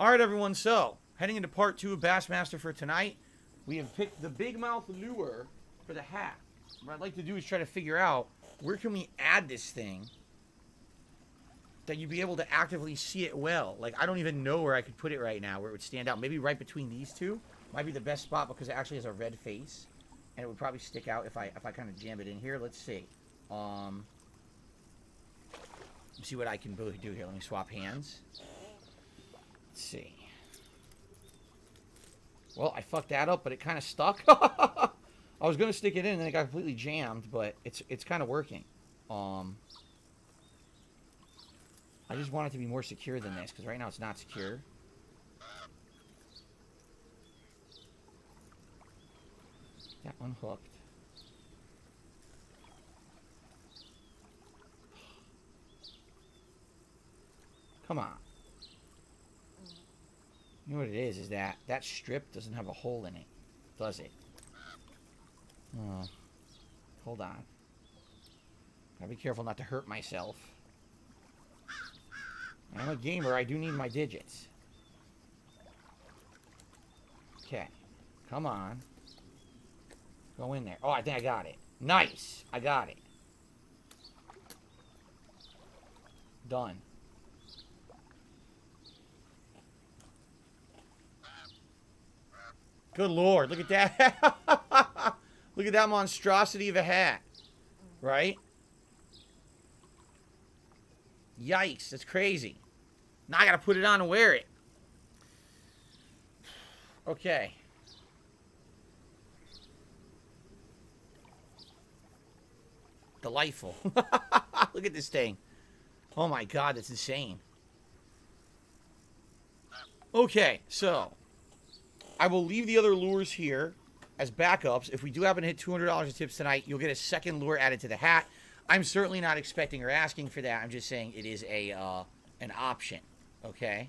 All right, everyone. So, heading into part two of Bassmaster for tonight, we have picked the big mouth lure for the hat. What I'd like to do is try to figure out where can we add this thing that you'd be able to actively see it well. Like, I don't even know where I could put it right now, where it would stand out. Maybe right between these two might be the best spot because it actually has a red face, and it would probably stick out if I if I kind of jam it in here. Let's see. Um, see what I can do here. Let me swap hands. Let's see. Well, I fucked that up, but it kind of stuck. I was gonna stick it in, and it got completely jammed, but it's it's kind of working. Um, I just want it to be more secure than this, because right now it's not secure. Got unhooked. Come on. You know what it is, is that that strip doesn't have a hole in it, does it? Oh, hold on. Gotta be careful not to hurt myself. I'm a gamer, I do need my digits. Okay. Come on. Go in there. Oh, I think I got it. Nice! I got it. Done. Good lord, look at that. look at that monstrosity of a hat. Right? Yikes, that's crazy. Now I gotta put it on and wear it. Okay. Delightful. look at this thing. Oh my god, that's insane. Okay, so I will leave the other lures here as backups. If we do happen to hit $200 in tips tonight, you'll get a second lure added to the hat. I'm certainly not expecting or asking for that. I'm just saying it is a uh, an option. Okay.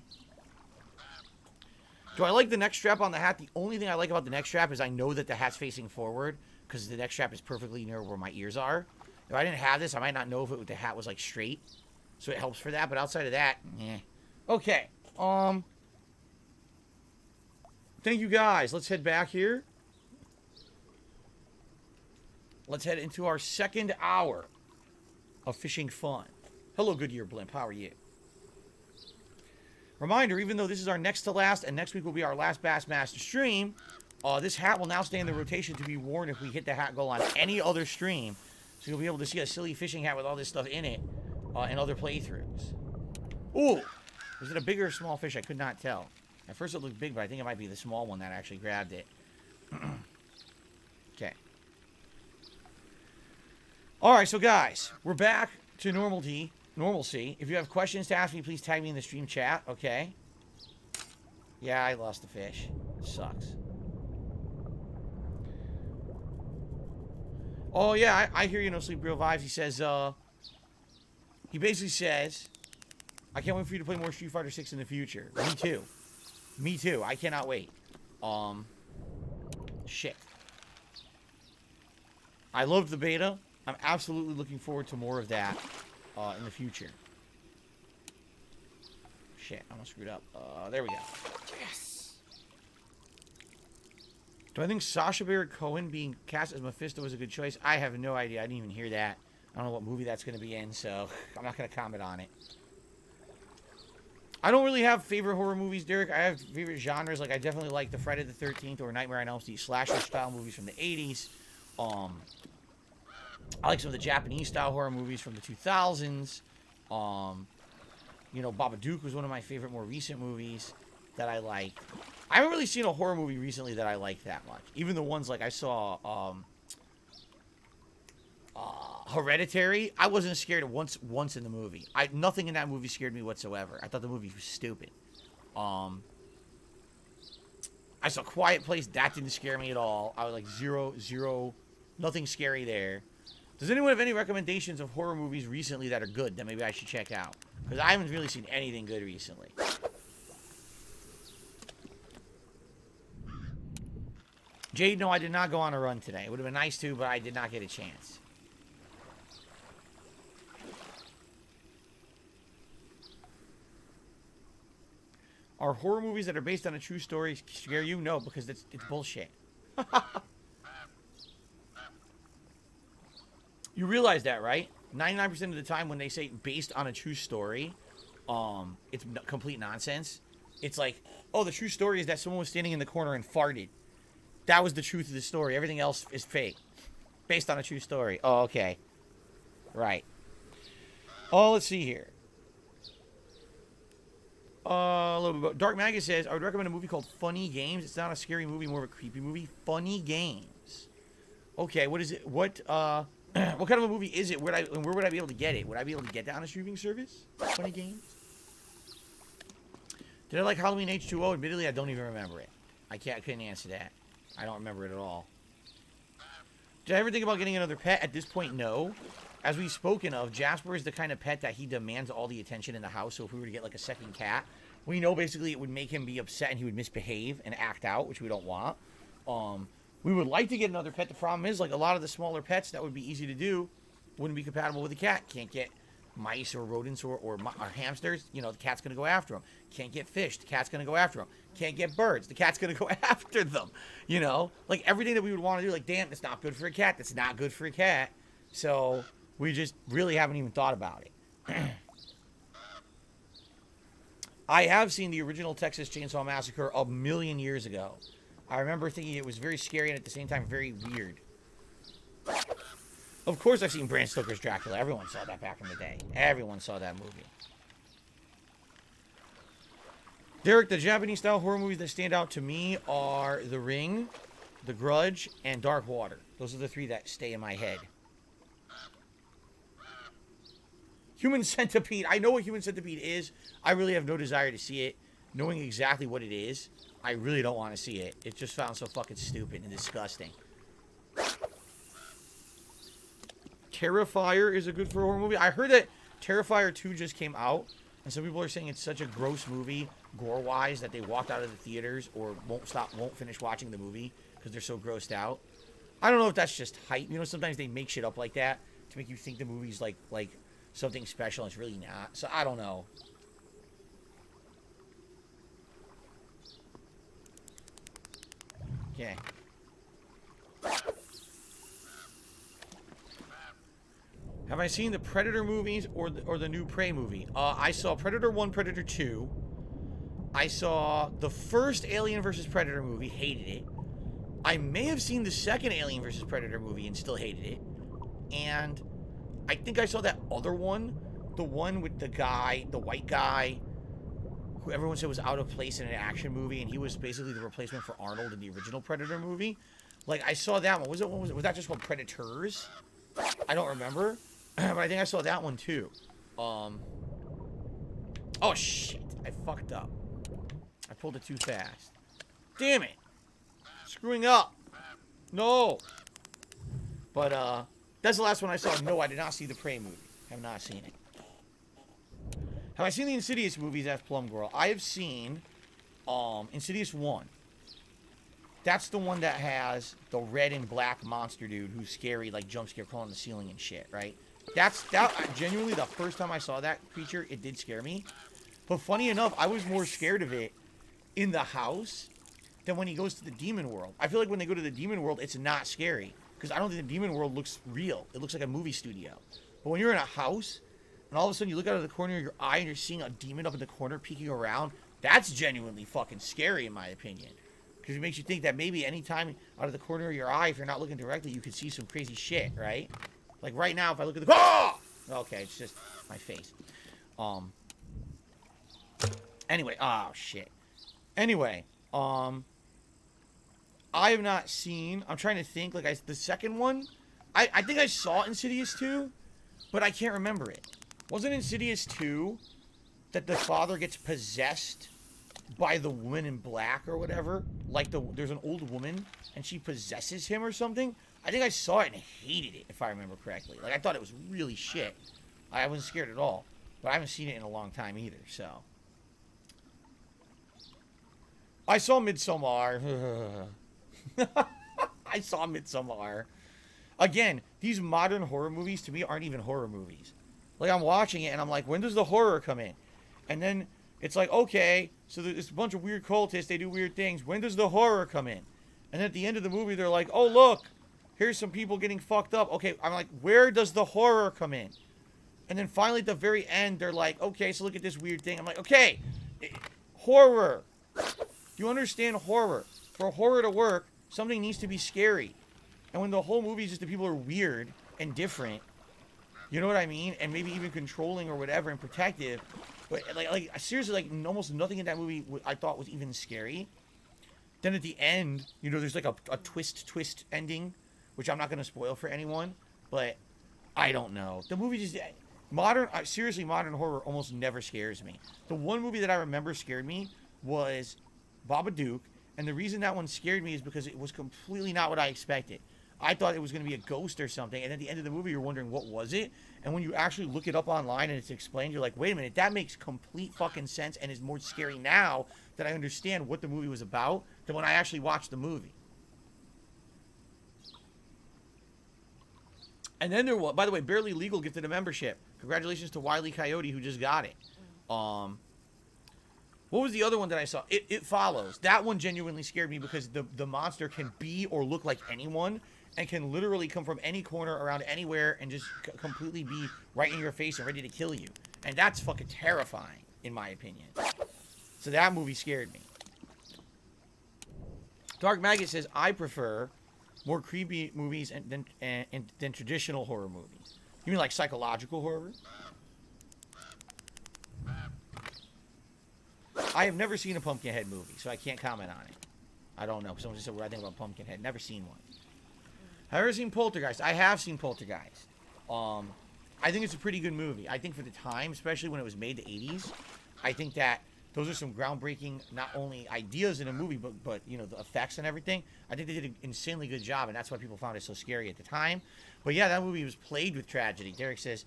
Do I like the neck strap on the hat? The only thing I like about the neck strap is I know that the hat's facing forward because the neck strap is perfectly near where my ears are. If I didn't have this, I might not know if it, the hat was like straight. So it helps for that. But outside of that, eh. Okay. Um, Thank you guys. Let's head back here. Let's head into our second hour of fishing fun. Hello, Goodyear Blimp. How are you? Reminder, even though this is our next to last and next week will be our last Bassmaster stream, uh, this hat will now stay in the rotation to be worn if we hit the hat goal on any other stream. So you'll be able to see a silly fishing hat with all this stuff in it uh, in other playthroughs. Ooh! Was it a bigger or small fish? I could not tell. At first it looked big, but I think it might be the small one that actually grabbed it. okay. Alright, so guys, we're back to normality, normalcy. If you have questions to ask me, please tag me in the stream chat, okay? Yeah, I lost the fish. Sucks. Oh, yeah, I, I hear you, No Sleep Real Vibes. He says, uh... He basically says, I can't wait for you to play more Street Fighter 6 in the future. Me too. Me too. I cannot wait. Um, shit. I love the beta. I'm absolutely looking forward to more of that uh, in the future. Shit, I almost screwed up. Uh, there we go. Yes! Do I think Sacha Baron Cohen being cast as Mephisto was a good choice? I have no idea. I didn't even hear that. I don't know what movie that's going to be in, so I'm not going to comment on it. I don't really have favorite horror movies, Derek. I have favorite genres. Like, I definitely like the Friday the 13th or Nightmare on Elm Street slasher-style movies from the 80s. Um, I like some of the Japanese-style horror movies from the 2000s. Um, you know, Baba Babadook was one of my favorite more recent movies that I like. I haven't really seen a horror movie recently that I like that much. Even the ones like I saw, um, uh, Hereditary, I wasn't scared once once in the movie. I nothing in that movie scared me whatsoever. I thought the movie was stupid. Um, I saw Quiet Place. That didn't scare me at all. I was like zero zero, nothing scary there. Does anyone have any recommendations of horror movies recently that are good that maybe I should check out? Because I haven't really seen anything good recently. Jade, no, I did not go on a run today. It would have been nice to, but I did not get a chance. Are horror movies that are based on a true story scare you? No, because it's it's bullshit. you realize that, right? 99% of the time when they say based on a true story, um, it's complete nonsense. It's like, oh, the true story is that someone was standing in the corner and farted. That was the truth of the story. Everything else is fake. Based on a true story. Oh, okay. Right. Oh, let's see here. Uh, a little bit. Dark Magus says, I would recommend a movie called Funny Games. It's not a scary movie, more of a creepy movie. Funny Games. Okay, what is it? What, uh, what kind of a movie is it? Where I and where would I be able to get it? Would I be able to get that on a streaming service? Funny Games. Did I like Halloween H2O? Admittedly, I don't even remember it. I can't. I couldn't answer that. I don't remember it at all. Did I ever think about getting another pet? At this point, no. As we've spoken of, Jasper is the kind of pet that he demands all the attention in the house. So if we were to get like a second cat, we know basically it would make him be upset and he would misbehave and act out, which we don't want. Um, we would like to get another pet. The problem is, like a lot of the smaller pets that would be easy to do, wouldn't be compatible with a cat. Can't get mice or rodents or, or, or hamsters. You know, the cat's gonna go after them. Can't get fish. The cat's gonna go after them. Can't get birds. The cat's gonna go after them. You know, like everything that we would want to do. Like, damn, that's not good for a cat. That's not good for a cat. So we just really haven't even thought about it. I have seen the original Texas Chainsaw Massacre a million years ago. I remember thinking it was very scary and at the same time very weird. Of course, I've seen Bram Stoker's Dracula. Everyone saw that back in the day. Everyone saw that movie. Derek, the Japanese style horror movies that stand out to me are The Ring, The Grudge, and Dark Water. Those are the three that stay in my head. Human Centipede. I know what Human Centipede is. I really have no desire to see it. Knowing exactly what it is, I really don't want to see it. It just sounds so fucking stupid and disgusting. Terrifier is a good for a horror movie. I heard that Terrifier 2 just came out, and some people are saying it's such a gross movie, gore-wise, that they walked out of the theaters or won't stop, won't finish watching the movie because they're so grossed out. I don't know if that's just hype. You know, sometimes they make shit up like that to make you think the movie's like like something special, it's really not. So I don't know. Okay. Have I seen the Predator movies or the, or the new Prey movie? Uh, I saw Predator 1, Predator 2. I saw the first Alien vs. Predator movie, hated it. I may have seen the second Alien vs. Predator movie and still hated it. And I think I saw that other one, the one with the guy, the white guy, who everyone said was out of place in an action movie, and he was basically the replacement for Arnold in the original Predator movie. Like I saw that one. Was it? What was it? Was that just one Predators? I don't remember, but I think I saw that one too. Um. Oh shit! I fucked up. I pulled it too fast. Damn it! Screwing up. No. But uh, that's the last one I saw. No, I did not see the Prey movie. Have not seen it. Have I seen the Insidious movies as Plum Girl? I have seen um, Insidious 1. That's the one that has the red and black monster dude who's scary, like jump scare crawling the ceiling and shit, right? That's that genuinely the first time I saw that creature, it did scare me. But funny enough, I was more scared of it in the house than when he goes to the demon world. I feel like when they go to the demon world, it's not scary because I don't think the demon world looks real. It looks like a movie studio. But when you're in a house and all of a sudden you look out of the corner of your eye and you're seeing a demon up in the corner peeking around, that's genuinely fucking scary in my opinion. Because it makes you think that maybe anytime out of the corner of your eye, if you're not looking directly, you could see some crazy shit, right? Like right now, if I look at the... Oh! Okay, it's just my face. Um. Anyway, oh shit. Anyway, um. I have not seen. I'm trying to think. Like I, the second one, I I think I saw Insidious 2, but I can't remember it. Wasn't Insidious 2 that the father gets possessed by the woman in black or whatever? Like the there's an old woman and she possesses him or something. I think I saw it and hated it if I remember correctly. Like I thought it was really shit. I wasn't scared at all, but I haven't seen it in a long time either. So I saw Midsommar. I saw Midsommar. Again, these modern horror movies to me aren't even horror movies. Like I'm watching it and I'm like, when does the horror come in? And then It's like, okay, so there's a bunch of weird cultists, they do weird things. When does the horror come in? And then at the end of the movie, they're like, oh, look, here's some people getting fucked up. Okay, I'm like, where does the horror come in? And then finally at the very end, they're like, okay, so look at this weird thing. I'm like, okay, eh, horror. You understand horror. For horror to work, something needs to be scary. And when the whole movie is just the people are weird and different, you know what I mean? And maybe even controlling or whatever and protective. But like, like seriously, like almost nothing in that movie I thought was even scary. Then at the end, you know, there's like a, a twist, twist ending, which I'm not going to spoil for anyone. But I don't know. The movie just modern. Uh, seriously, modern horror almost never scares me. The one movie that I remember scared me was Babadook, and the reason that one scared me is because it was completely not what I expected. I thought it was going to be a ghost or something, and at the end of the movie, you're wondering what was it. And when you actually look it up online and it's explained, you're like, wait a minute, that makes complete fucking sense and is more scary now that I understand what the movie was about than when I actually watched the movie. And then there was, by the way, Barely Legal gifted a membership. Congratulations to Wiley Coyote who just got it. Um, what was the other one that I saw? It, it follows. That one genuinely scared me because the the monster can be or look like anyone and can literally come from any corner around anywhere and just completely be right in your face and ready to kill you. And that's fucking terrifying, in my opinion. So that movie scared me. Dark Maggot says, I prefer more creepy movies and, than, and, and, than traditional horror movies. You mean like psychological horror? I have never seen a Pumpkinhead movie, so I can't comment on it. I don't know. Someone just said what I think about Pumpkinhead. Never seen one. Have you ever seen Poltergeist? I have seen Poltergeist. Um, I think it's a pretty good movie. I think for the time, especially when it was made the 80s, I think that those are some groundbreaking, not only ideas in a movie, but, but you know, the effects and everything. I think they did an insanely good job, and that's why people found it so scary at the time. But yeah, that movie was played with tragedy. Derek says,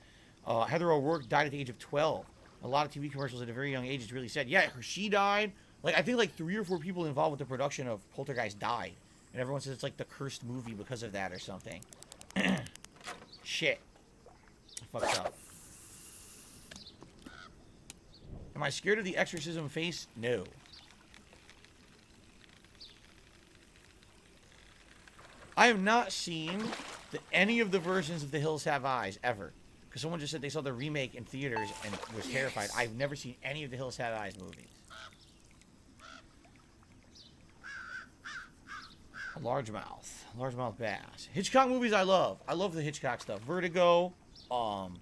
uh, Heather O'Rourke died at the age of 12 a lot of TV commercials at a very young age. It's really sad. Yeah, she died. Like I think like three or four people involved with the production of Poltergeist died, and everyone says it's like the cursed movie because of that or something. Shit. Fucked up. Am I scared of the exorcism face? No. I have not seen the, any of the versions of The Hills Have Eyes ever. Because someone just said they saw the remake in theaters and was terrified. I've never seen any of the Hills Have Eyes movies. Largemouth. Largemouth bass. Hitchcock movies I love. I love the Hitchcock stuff. Vertigo, um,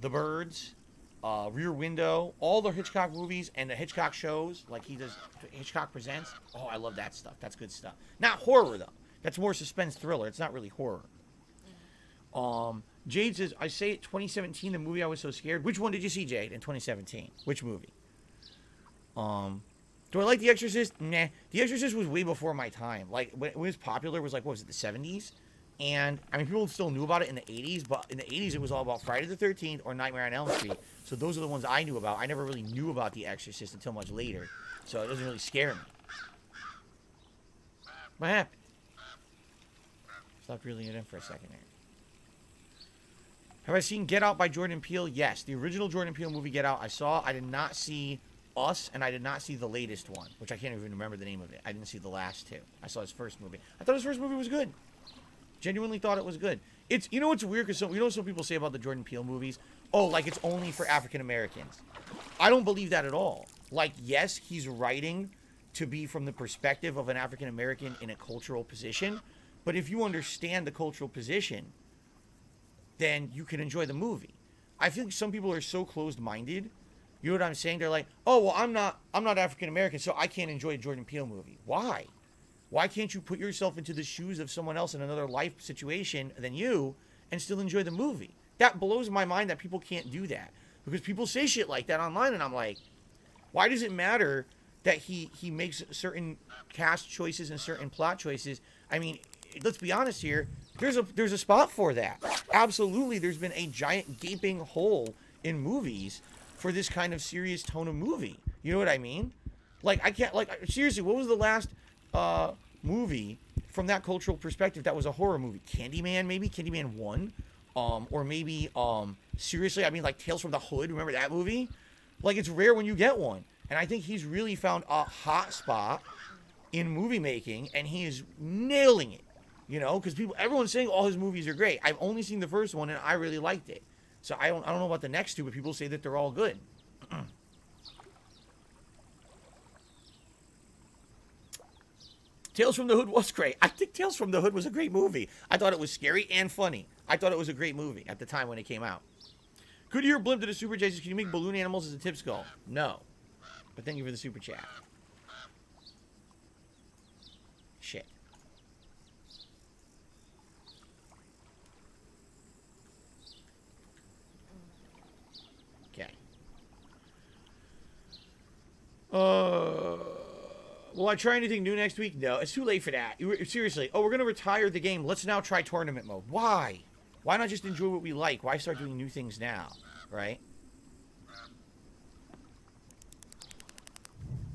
The Birds, uh, Rear Window, all the Hitchcock movies and the Hitchcock shows, like he does Hitchcock Presents. Oh, I love that stuff. That's good stuff. Not horror, though. That's more suspense thriller. It's not really horror. Um, Jade says, I say it 2017, the movie I was so scared. Which one did you see, Jade, in 2017? Which movie? Um, do I like The Exorcist? Nah. The Exorcist was way before my time. Like, when it was popular, it was like, what was it, the 70s? And, I mean, people still knew about it in the 80s, but in the 80s, it was all about Friday the 13th or Nightmare on Elm Street. So those are the ones I knew about. I never really knew about The Exorcist until much later. So it doesn't really scare me. What happened? Stopped reeling it in for a second here. Have I seen Get Out by Jordan Peele? Yes. The original Jordan Peele movie, Get Out, I saw. I did not see Us, and I did not see the latest one, which I can't even remember the name of it. I didn't see the last two. I saw his first movie. I thought his first movie was good. Genuinely thought it was good. It's you know what's weird because you know what some people say about the Jordan Peele movies. Oh, like it's only for African Americans. I don't believe that at all. Like, yes, he's writing to be from the perspective of an African American in a cultural position, but if you understand the cultural position, then you can enjoy the movie. I feel like some people are so closed-minded. You know what I'm saying? They're like, "Oh, well, I'm not I'm not African American, so I can't enjoy a Jordan Peele movie." Why? Why can't you put yourself into the shoes of someone else in another life situation than you and still enjoy the movie? That blows my mind that people can't do that. Because people say shit like that online and I'm like, why does it matter that he he makes certain cast choices and certain plot choices? I mean, let's be honest here. There's a there's a spot for that. Absolutely, there's been a giant gaping hole in movies for this kind of serious tone of movie. You know what I mean? Like I can't like seriously. What was the last uh, movie from that cultural perspective that was a horror movie? Candyman, maybe Candyman one, um, or maybe um, seriously. I mean, like Tales from the Hood. Remember that movie? Like it's rare when you get one. And I think he's really found a hot spot in movie making and he is nailing it. You know, because people everyone's saying all his movies are great. I've only seen the first one and I really liked it. So I don't I don't know about the next two, but people say that they're all good. Tales from the Hood was great. I think Tales from the Hood was a great movie. I thought it was scary and funny. I thought it was a great movie at the time when it came out. Could you blimp to the super chat? Can you make balloon animals as a tip skull? No. But thank you for the super chat. Shit. Okay. Uh, will I try anything new next week? No, it's too late for that. Seriously. Oh, we're gonna retire the game. Let's now try tournament mode. Why? Why not just enjoy what we like? Why start doing new things now? Right?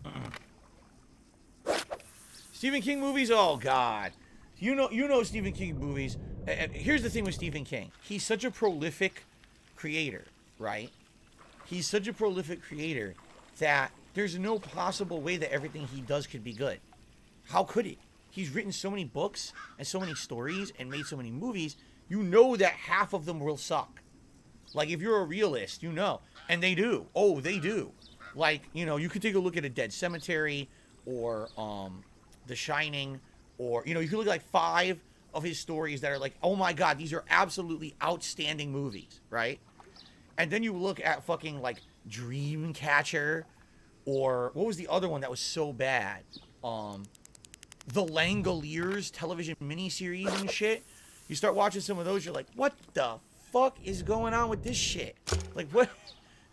Stephen King movies? Oh God, you know you know Stephen King movies. Here's the thing with Stephen King. He's such a prolific creator, right? He's such a prolific creator that there's no possible way that everything he does could be good. How could it? He's written so many books and so many stories and made so many movies. You know that half of them will suck. Like if you're a realist, you know, and they do. Oh, they do. Like you know, you could take a look at a Dead Cemetery or um, The Shining, or you know, you could look at like five of his stories that are like, oh my god, these are absolutely outstanding movies, right? And then you look at fucking like Dreamcatcher, or what was the other one that was so bad? Um, the Langoliers television miniseries and shit. You start watching some of those, you're like, what the fuck is going on with this shit? Like, what?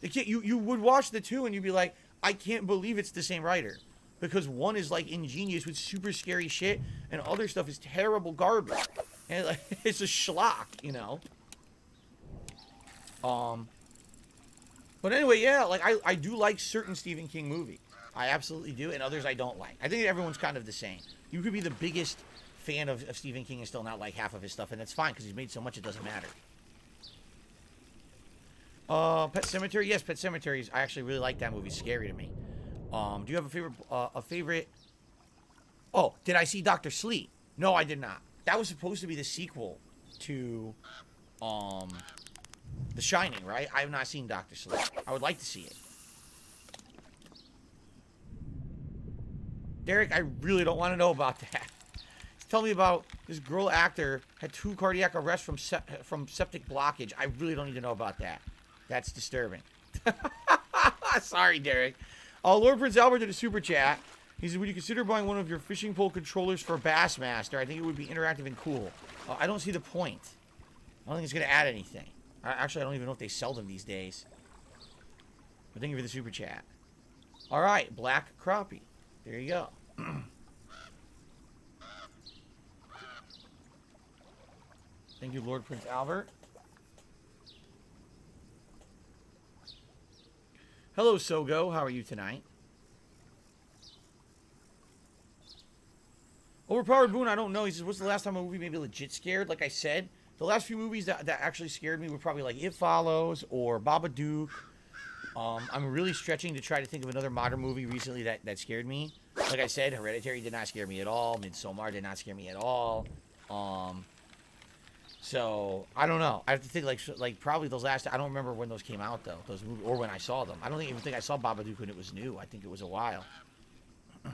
The kid, you, you would watch the two and you'd be like, I can't believe it's the same writer. Because one is like ingenious with super scary shit, and other stuff is terrible garbage. And like, it's a schlock, you know? Um, but anyway, yeah, like I, I do like certain Stephen King movies. I absolutely do, and others I don't like. I think everyone's kind of the same. You could be the biggest fan of, of Stephen King and still not like half of his stuff, and that's fine because he's made so much it doesn't matter. Uh, Pet Sematary, yes, Pet Cemeteries. I actually really like that movie. Scary to me. Um, do you have a favorite? Uh, a favorite? Oh, did I see Doctor Sleep? No, I did not. That was supposed to be the sequel to, um, The Shining, right? I have not seen Doctor Sleep. I would like to see it. Derek, I really don't want to know about that. Tell me about this girl actor had two cardiac arrests from sep- from septic blockage. I really don't need to know about that. That's disturbing. Sorry, Derek. Uh, Lord Prince Albert did a super chat. He said, "Would you consider buying one of your fishing pole controllers for Bassmaster? I think it would be interactive and cool. Uh, I don't see the point. I don't think it's going to add anything. Actually, I don't even know if they sell them these days. But thank you for the super chat. All right, black crappie. There you go. Thank you, Lord Prince Albert. Hello, Sogo. How are you tonight? Overpowered Boone, I don't know. He says, what's the last time a movie made me legit scared? Like I said, the last few movies that, that actually scared me were probably like It Follows or Babadook. Um, I'm really stretching to try to think of another modern movie recently that, that scared me. Like I said, Hereditary did not scare me at all. Midsommar did not scare me at all. Um, so I don't know. I have to think like like probably those last. I don't remember when those came out though. Those movies or when I saw them. I don't even think I saw Babadook when it was new. I think it was a while.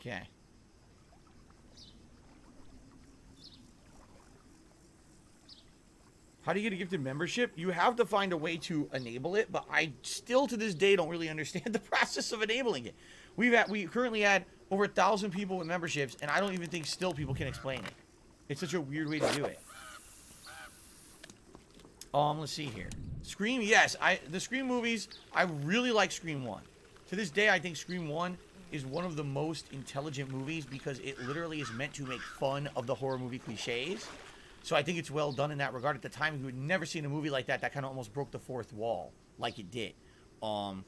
okay. How do you get a gifted membership? You have to find a way to enable it, but I still to this day don't really understand the process of enabling it. We've had, we currently had over a thousand people with memberships, and I don't even think still people can explain it. It's such a weird way to do it. Um, let's see here. Scream, yes, I the Scream movies. I really like Scream One. To this day, I think Scream One is one of the most intelligent movies because it literally is meant to make fun of the horror movie cliches. So I think it's well done in that regard. At the time, you had never seen a movie like that that kind of almost broke the fourth wall, like it did. Um,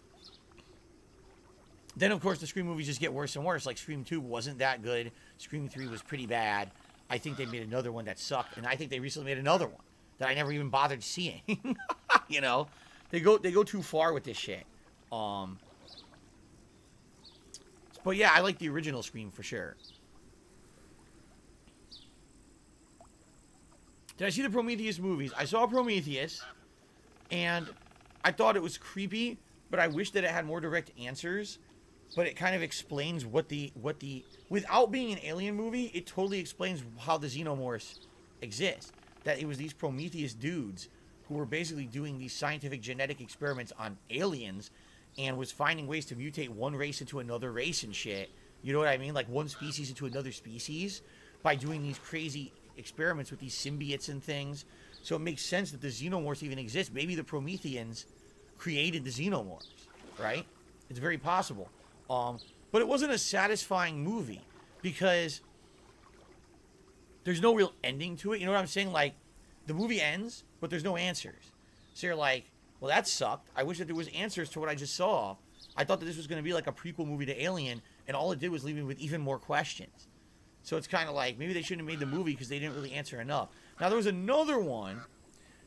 then, of course, the Scream movies just get worse and worse. Like Scream 2 wasn't that good. Scream 3 was pretty bad. I think they made another one that sucked, and I think they recently made another one that I never even bothered seeing. you know, they go they go too far with this shit. Um, but yeah, I like the original Scream for sure. Did I see the Prometheus movies? I saw Prometheus, and I thought it was creepy, but I wish that it had more direct answers. But it kind of explains what the what the without being an alien movie, it totally explains how the xenomorphs exist. That it was these Prometheus dudes who were basically doing these scientific genetic experiments on aliens and was finding ways to mutate one race into another race and shit. You know what I mean? Like one species into another species by doing these crazy experiments with these symbiotes and things. So it makes sense that the xenomorphs even exist. Maybe the Prometheans created the xenomorphs, right? It's very possible. Um, but it wasn't a satisfying movie because there's no real ending to it. You know what I'm saying? Like the movie ends, but there's no answers. So you're like, well, that sucked. I wish that there was answers to what I just saw. I thought that this was going to be like a prequel movie to Alien, and all it did was leave me with even more questions. So it's kind of like maybe they shouldn't have made the movie because they didn't really answer enough. Now there was another one,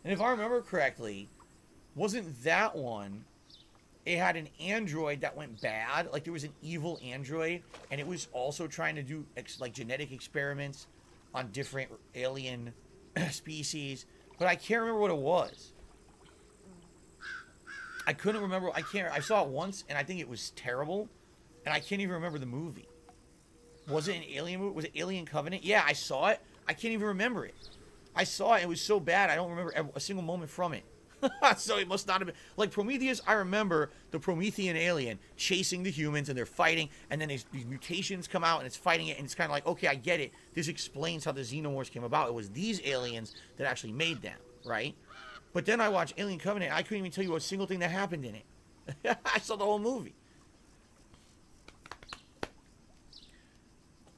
and if I remember correctly, wasn't that one? It had an android that went bad. Like there was an evil android, and it was also trying to do ex- like genetic experiments on different alien species. But I can't remember what it was. I couldn't remember. I can't. I saw it once, and I think it was terrible, and I can't even remember the movie. Was it an alien movie? Was it Alien Covenant? Yeah, I saw it. I can't even remember it. I saw it. It was so bad. I don't remember a single moment from it. so it must not have been like Prometheus. I remember the Promethean alien chasing the humans, and they're fighting, and then these, these mutations come out, and it's fighting it, and it's kind of like, okay, I get it. This explains how the Xenomorphs came about. It was these aliens that actually made them, right? But then I watched Alien Covenant. I couldn't even tell you a single thing that happened in it. I saw the whole movie.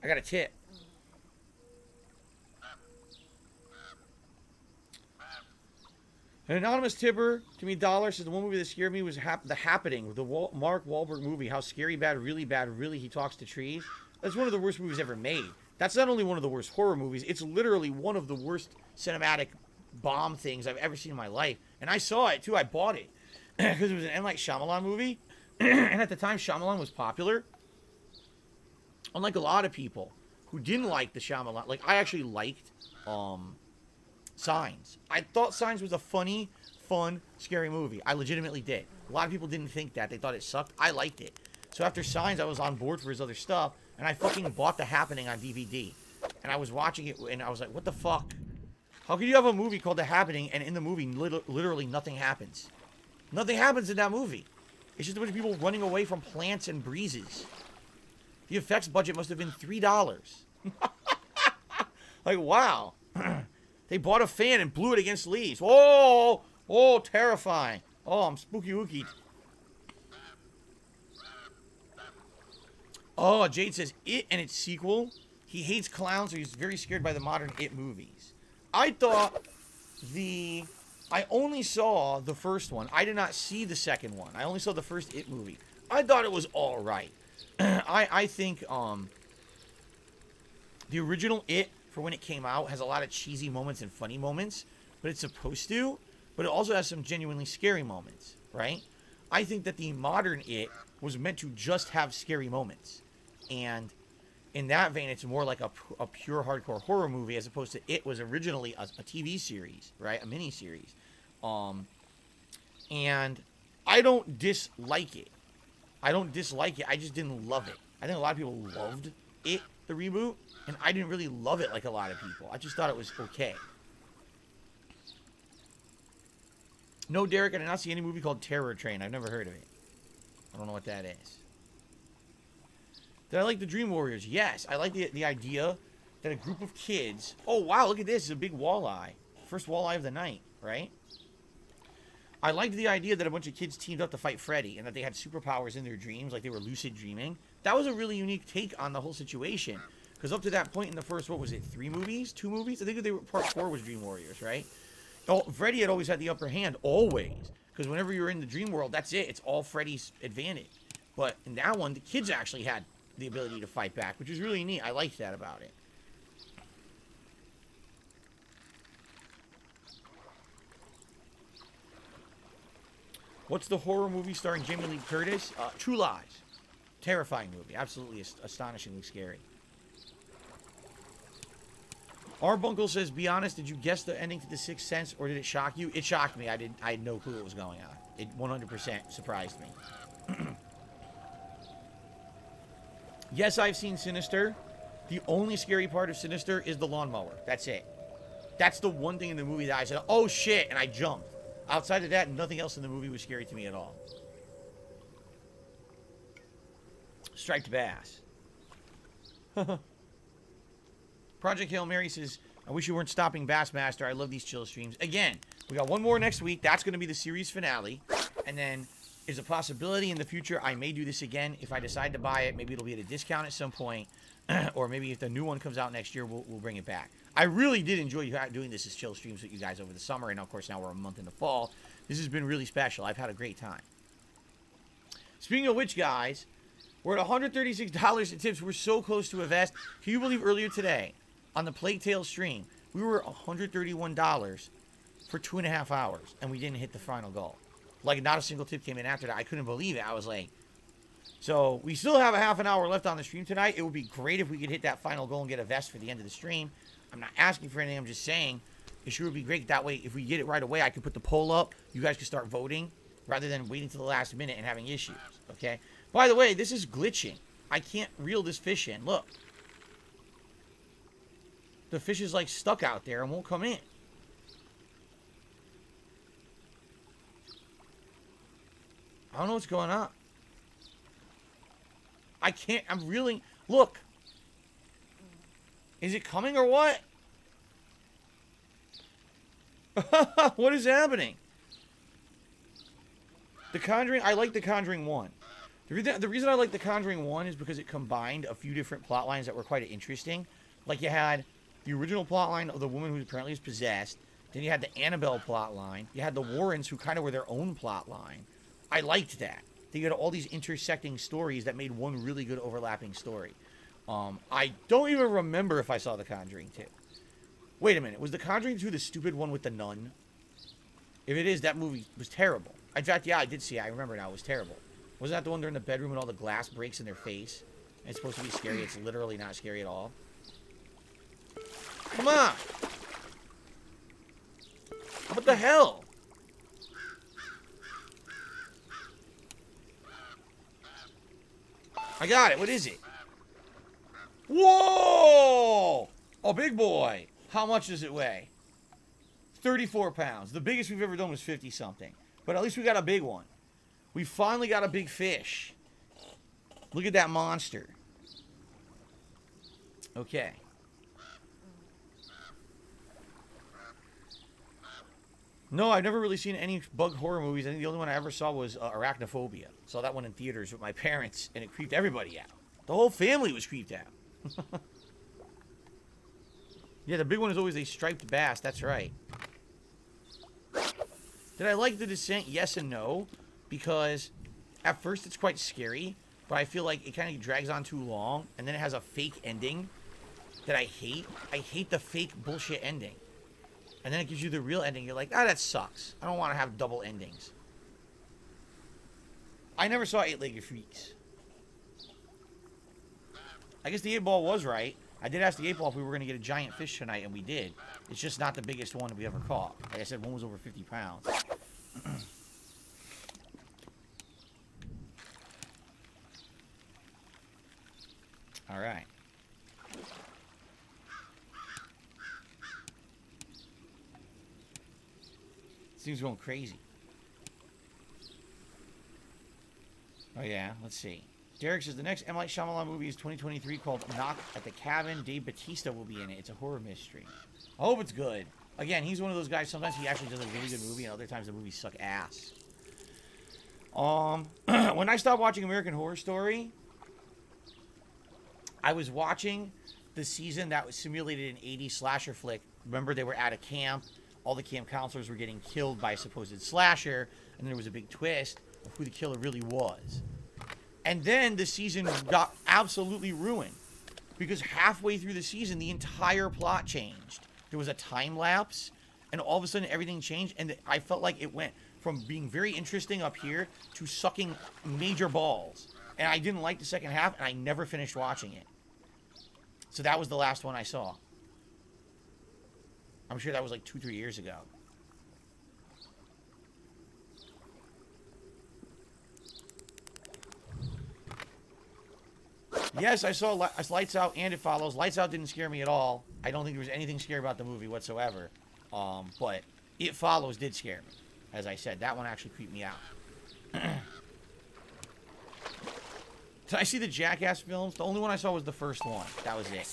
I got a tip. An anonymous tipper to me dollar says the one movie that scared me was hap- the Happening, the Wal- Mark Wahlberg movie. How scary, bad, really bad, really he talks to trees. That's one of the worst movies ever made. That's not only one of the worst horror movies; it's literally one of the worst cinematic bomb things I've ever seen in my life. And I saw it too. I bought it because it was an M. Night Shyamalan movie, and at the time Shyamalan was popular. Unlike a lot of people who didn't like the Shyamalan, like I actually liked um, Signs. I thought Signs was a funny, fun, scary movie. I legitimately did. A lot of people didn't think that. They thought it sucked. I liked it. So after Signs, I was on board for his other stuff, and I fucking bought The Happening on DVD. And I was watching it, and I was like, what the fuck? How could you have a movie called The Happening, and in the movie, literally nothing happens? Nothing happens in that movie. It's just a bunch of people running away from plants and breezes. The effects budget must have been $3. like, wow. they bought a fan and blew it against leaves. Oh, oh, terrifying. Oh, I'm spooky wookie. Oh, Jade says It and its sequel. He hates clowns, so he's very scared by the modern It movies. I thought the. I only saw the first one. I did not see the second one. I only saw the first It movie. I thought it was all right. I I think um. The original It for when it came out has a lot of cheesy moments and funny moments, but it's supposed to. But it also has some genuinely scary moments, right? I think that the modern It was meant to just have scary moments, and in that vein, it's more like a, a pure hardcore horror movie as opposed to It was originally a, a TV series, right? A mini series, um, and I don't dislike it. I don't dislike it. I just didn't love it. I think a lot of people loved it, the reboot, and I didn't really love it like a lot of people. I just thought it was okay. No, Derek, I did not see any movie called Terror Train. I've never heard of it. I don't know what that is. Did I like the Dream Warriors? Yes, I like the, the idea that a group of kids. Oh, wow, look at this. It's a big walleye. First walleye of the night, right? I liked the idea that a bunch of kids teamed up to fight Freddy and that they had superpowers in their dreams, like they were lucid dreaming. That was a really unique take on the whole situation. Because up to that point in the first, what was it, three movies? Two movies? I think they were, part four was Dream Warriors, right? Oh, Freddy had always had the upper hand, always. Because whenever you're in the dream world, that's it. It's all Freddy's advantage. But in that one, the kids actually had the ability to fight back, which is really neat. I liked that about it. What's the horror movie starring Jamie Lee Curtis? Uh, True Lies. Terrifying movie. Absolutely ast- astonishingly scary. Arbuncle says, "Be honest. Did you guess the ending to The Sixth Sense, or did it shock you? It shocked me. I didn't. I had no clue what was going on. It 100% surprised me. yes, I've seen Sinister. The only scary part of Sinister is the lawnmower. That's it. That's the one thing in the movie that I said, "Oh shit," and I jumped. Outside of that, nothing else in the movie was scary to me at all. Striped bass. Project Hail Mary says, I wish you weren't stopping Bassmaster. I love these chill streams. Again, we got one more next week. That's going to be the series finale. And then there's a possibility in the future I may do this again. If I decide to buy it, maybe it'll be at a discount at some point. or maybe if the new one comes out next year, we'll, we'll bring it back. I really did enjoy doing this as chill streams with you guys over the summer. And of course, now we're a month in the fall. This has been really special. I've had a great time. Speaking of which, guys, we're at $136 in tips. We're so close to a vest. Can you believe earlier today, on the Plague Tale stream, we were $131 for two and a half hours, and we didn't hit the final goal. Like, not a single tip came in after that. I couldn't believe it. I was like, so we still have a half an hour left on the stream tonight. It would be great if we could hit that final goal and get a vest for the end of the stream. I'm not asking for anything. I'm just saying it sure would be great. That way, if we get it right away, I could put the poll up. You guys could start voting rather than waiting till the last minute and having issues. Okay. By the way, this is glitching. I can't reel this fish in. Look. The fish is like stuck out there and won't come in. I don't know what's going on. I can't, I'm really. Look. Is it coming or what? what is happening? The Conjuring, I like The Conjuring 1. The, re the reason I like The Conjuring 1 is because it combined a few different plot lines that were quite interesting. Like you had the original plot line of the woman who apparently is possessed. Then you had the Annabelle plot line. You had the Warrens who kind of were their own plot line. I liked that. They had all these intersecting stories that made one really good overlapping story. Um, I don't even remember if I saw The Conjuring 2. Wait a minute. Was The Conjuring 2 the stupid one with the nun? If it is, that movie was terrible. In fact, yeah, I did see it. I remember now. It was terrible. Wasn't that the one they're in the bedroom and all the glass breaks in their face? And it's supposed to be scary. It's literally not scary at all. Come on! What the hell? I got it. What is it? Whoa! Oh, big boy. How much does it weigh? 34 pounds. The biggest we've ever done was 50 something. But at least we got a big one. We finally got a big fish. Look at that monster. Okay. No, I've never really seen any bug horror movies. I think the only one I ever saw was uh, Arachnophobia. Saw that one in theaters with my parents, and it creeped everybody out. The whole family was creeped out. yeah, the big one is always a striped bass. That's right. Did I like The Descent? Yes and no. Because at first it's quite scary, but I feel like it kind of drags on too long, and then it has a fake ending that I hate. I hate the fake bullshit ending. And then it gives you the real ending. You're like, ah, that sucks. I don't want to have double endings. I never saw Eight-Legged Freaks. I guess the 8-Ball was right. I did ask the 8-Ball if we were going to get a giant fish tonight, and we did. It's just not the biggest one we ever caught. Like I said, one was over 50 pounds. All right. Seems going crazy. Oh yeah, let's see. Derek says the next M. Night Shyamalan movie is 2023 called Knock at the Cabin. Dave Bautista will be in it. It's a horror mystery. I hope it's good. Again, he's one of those guys. Sometimes he actually does a really good movie, and other times the movies suck ass. Um, when I stopped watching American Horror Story, I was watching the season that was simulated an 80s slasher flick. Remember, they were at a camp. All the camp counselors were getting killed by a supposed slasher, and there was a big twist of who the killer really was. And then the season got absolutely ruined because halfway through the season, the entire plot changed. There was a time lapse, and all of a sudden everything changed, and I felt like it went from being very interesting up here to sucking major balls. And I didn't like the second half, and I never finished watching it. So that was the last one I saw. I'm sure that was like two, three years ago. Yes, I saw Lights Out and It Follows. Lights Out didn't scare me at all. I don't think there was anything scary about the movie whatsoever. Um, but It Follows did scare me. As I said, that one actually creeped me out. Did I see the Jackass films? The only one I saw was the first one. That was it.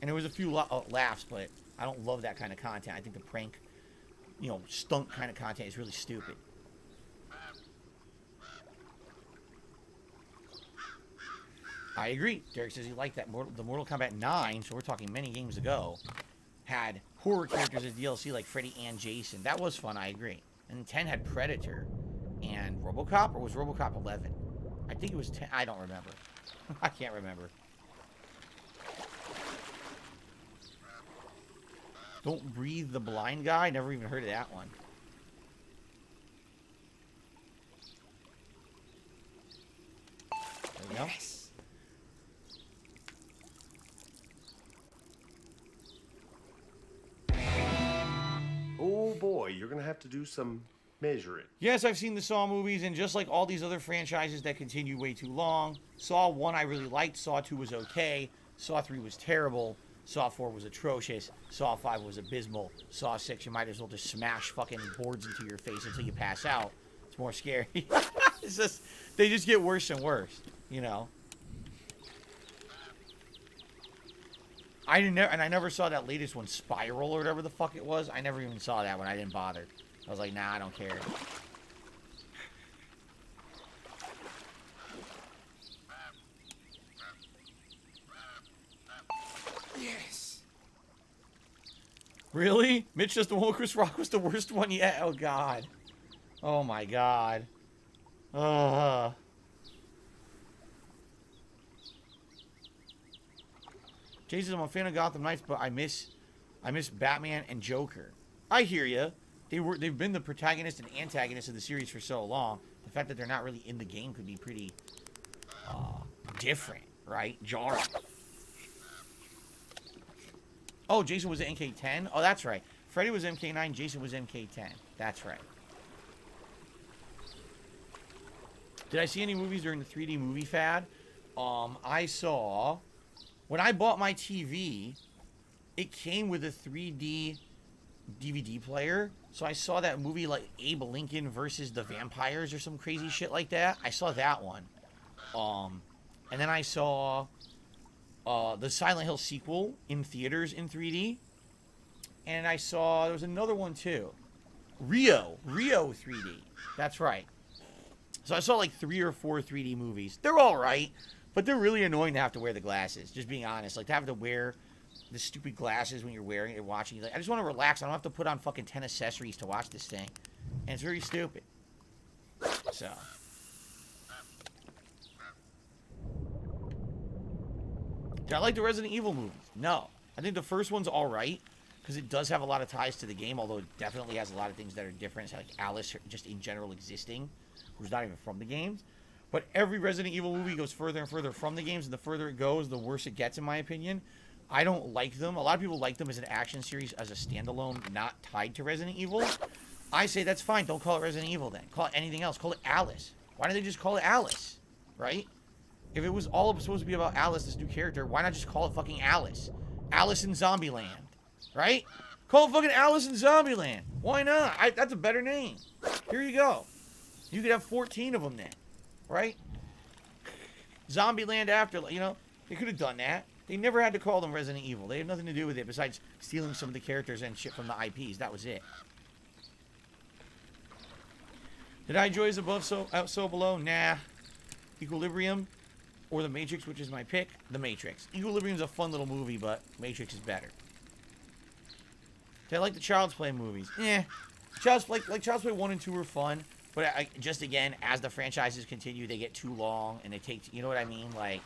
And there was a few uh, laughs, but I don't love that kind of content. I think the prank, you know, stunt kind of content is really stupid. I agree. Derek says he liked that. Mortal, the Mortal Kombat 9, so we're talking many games ago, had horror characters as DLC like Freddy and Jason. That was fun, I agree. And 10 had Predator and Robocop, or was Robocop 11? I think it was 10. I don't remember. I can't remember. Don't breathe the blind guy. Never even heard of that one. There we go. Yes. Oh boy, you're gonna have to do some measuring. Yes, I've seen the Saw movies, and just like all these other franchises that continue way too long, Saw 1 I really liked, Saw 2 was okay, Saw 3 was terrible, Saw 4 was atrocious. Saw 5 was abysmal. Saw 6, you might as well just smash fucking boards into your face until you pass out. It's more scary. it's just, they just get worse and worse, you know? I didn't and I never saw that latest one, Spiral or whatever the fuck it was. I never even saw that one. I didn't bother. I was like, nah, I don't care. Really? Mitch just the one Chris Rock was the worst one yet? Oh, God. Oh, my God. Uh. Jason, I'm a fan of Gotham Knights, but I miss, I miss Batman and Joker. I hear you. They were, they've been the protagonist and antagonist of the series for so long. The fact that they're not really in the game could be pretty uh, different, right? Jarring. Oh, Jason was MK10? Oh, that's right. Freddy was MK9, Jason was MK10. That's right. Did I see any movies during the 3D movie fad? Um, I saw... When I bought my TV, it came with a 3D DVD player. So I saw that movie like Abe Lincoln versus the Vampires or some crazy shit like that. I saw that one. Um, and then I saw uh, the Silent Hill sequel in theaters in 3D. And I saw, there was another one too. Rio. Rio 3D. That's right. So I saw like three or four 3D movies. They're all right, but they're really annoying to have to wear the glasses. Just being honest. Like to have to wear the stupid glasses when you're wearing it, watching. Like, I just want to relax. I don't have to put on fucking 10 accessories to watch this thing. And it's very stupid. So. Did I like the Resident Evil movies? No. I think the first one's all right because it does have a lot of ties to the game, although it definitely has a lot of things that are different. Like Alice just in general existing, who's not even from the games. But every Resident Evil movie goes further and further from the games, and the further it goes, the worse it gets, in my opinion. I don't like them. A lot of people like them as an action series, as a standalone, not tied to Resident Evil. I say that's fine. Don't call it Resident Evil then. Call it anything else. Call it Alice. Why don't they just call it Alice? Right? If it was all supposed to be about Alice, this new character, why not just call it fucking Alice? Alice in Zombieland. Right? Call it fucking Alice in Zombieland. Why not? I, that's a better name. Here you go. You could have 14 of them then. Right? Zombieland after, you know, they could have done that. They never had to call them Resident Evil. They have nothing to do with it besides stealing some of the characters and shit from the IPs. That was it. Did I enjoy above so out so below? Nah. Equilibrium or The Matrix, which is my pick, The Matrix. Equilibrium's a fun little movie, but Matrix is better. I like the Child's Play movies? Eh. Child's Play, like Child's Play 1 and 2 were fun, but I, just again, as the franchises continue, they get too long, and they take, you know what I mean? Like,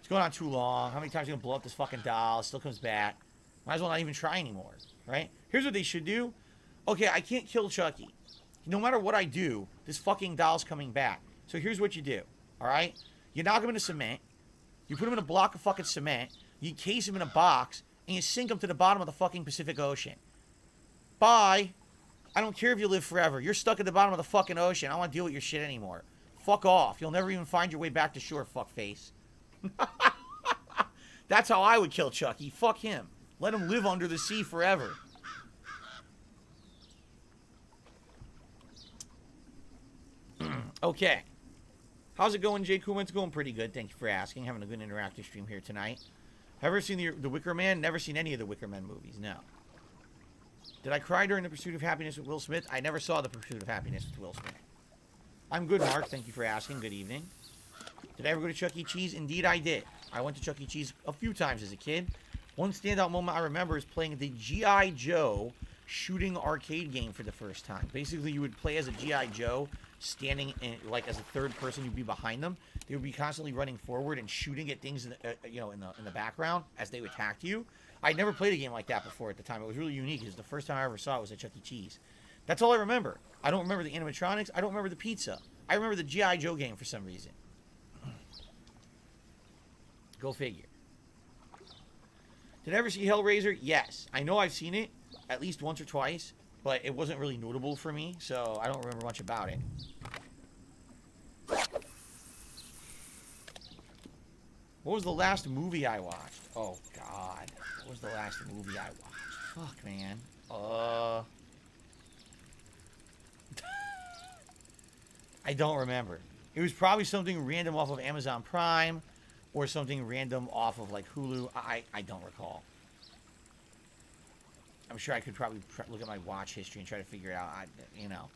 it's going on too long. How many times are you to blow up this fucking doll? It still comes back. Might as well not even try anymore, right? Here's what they should do. Okay, I can't kill Chucky. No matter what I do, this fucking doll's coming back. So here's what you do. All right? You knock him into cement. You put him in a block of fucking cement. You encase him in a box, and you sink him to the bottom of the fucking Pacific Ocean. Bye. I don't care if you live forever. You're stuck at the bottom of the fucking ocean. I don't want to deal with your shit anymore. Fuck off. You'll never even find your way back to shore, fuckface. That's how I would kill Chucky. Fuck him. Let him live under the sea forever. okay. How's it going, Kuma? It's going pretty good. Thank you for asking. Having a good interactive stream here tonight. Have you Ever seen the, the Wicker Man? Never seen any of the Wicker Man movies. No. Did I cry during The Pursuit of Happiness with Will Smith? I never saw The Pursuit of Happiness with Will Smith. I'm good, Mark. Thank you for asking. Good evening. Did I ever go to Chuck E. Cheese? Indeed, I did. I went to Chuck E. Cheese a few times as a kid. One standout moment I remember is playing the G.I. Joe shooting arcade game for the first time. Basically, you would play as a G.I. Joe standing in, like as a third person, you'd be behind them. They would be constantly running forward and shooting at things, in the, uh, you know, in the in the background as they attacked you. I'd never played a game like that before at the time. It was really unique. It was the first time I ever saw it was at Chuck E. Cheese. That's all I remember. I don't remember the animatronics. I don't remember the pizza. I remember the G.I. Joe game for some reason. Go figure. Did I ever see Hellraiser? Yes. I know I've seen it at least once or twice, but it wasn't really notable for me, so I don't remember much about it. What was the last movie I watched? Oh, God. What was the last movie I watched? Fuck, man. Uh... I don't remember. It was probably something random off of Amazon Prime or something random off of like Hulu. I, I don't recall. I'm sure I could probably look at my watch history and try to figure it out. I, you know,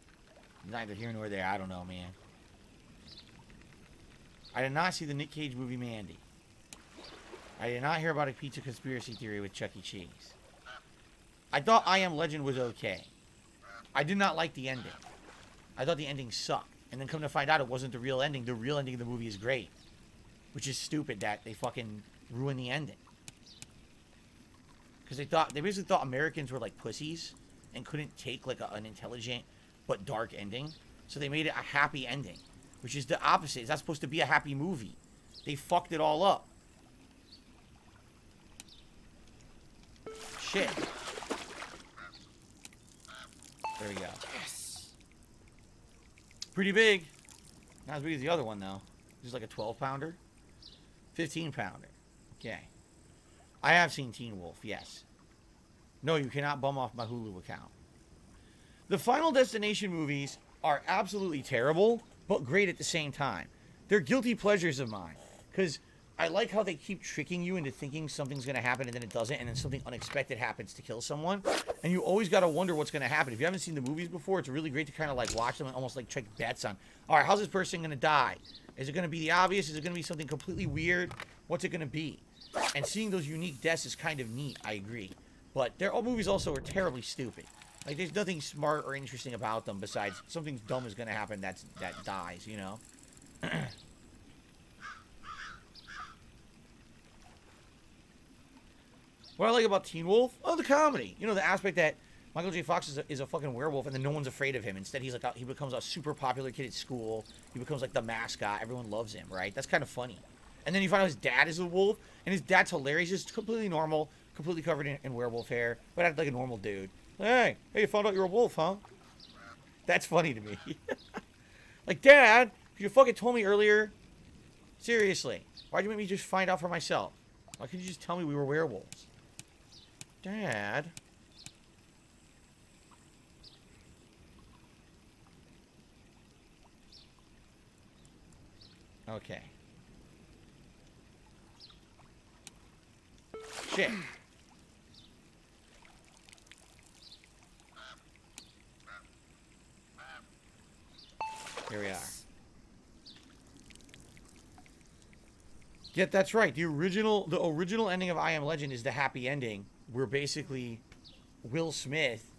neither here nor there. I don't know, man. I did not see the Nick Cage movie Mandy. I did not hear about a pizza conspiracy theory with Chuck E. Cheese. I thought I Am Legend was okay. I did not like the ending. I thought the ending sucked. And then come to find out it wasn't the real ending. The real ending of the movie is great. Which is stupid that they fucking ruin the ending. Because they thought, they basically thought Americans were like pussies and couldn't take like a, an intelligent but dark ending. So they made it a happy ending. Which is the opposite. It's not supposed to be a happy movie. They fucked it all up. Shit. There we go. Yes. Pretty big. Not as big as the other one, though. This is like a 12 pounder. 15 pounder. Okay. I have seen Teen Wolf, yes. No, you cannot bum off my Hulu account. The Final Destination movies are absolutely terrible, but great at the same time. They're guilty pleasures of mine. Because I like how they keep tricking you into thinking something's going to happen and then it doesn't, and then something unexpected happens to kill someone. And you always got to wonder what's going to happen. If you haven't seen the movies before, it's really great to kind of like watch them and almost like check bets on, all right, how's this person going to die? Is it going to be the obvious? Is it going to be something completely weird? What's it going to be? And seeing those unique deaths is kind of neat, I agree. But their all movies also are terribly stupid. Like there's nothing smart or interesting about them besides something dumb is going to happen that's that dies, you know. What I like about Teen Wolf? Oh, the comedy. You know, the aspect that Michael J. Fox is a, is a fucking werewolf and then no one's afraid of him. Instead, he's like a, he becomes a super popular kid at school. He becomes like the mascot. Everyone loves him, right? That's kind of funny. And then you find out his dad is a wolf, and his dad's hilarious. Just completely normal, completely covered in, in werewolf hair, but acts like a normal dude. Hey, hey, you found out you're a wolf, huh? That's funny to me. like, Dad, you fucking told me earlier. Seriously, why'd you make me just find out for myself? Why couldn't you just tell me we were werewolves? Dad? Okay. Shit. Here we are. Yet that's right. The original the original ending of I Am Legend is the happy ending where basically Will Smith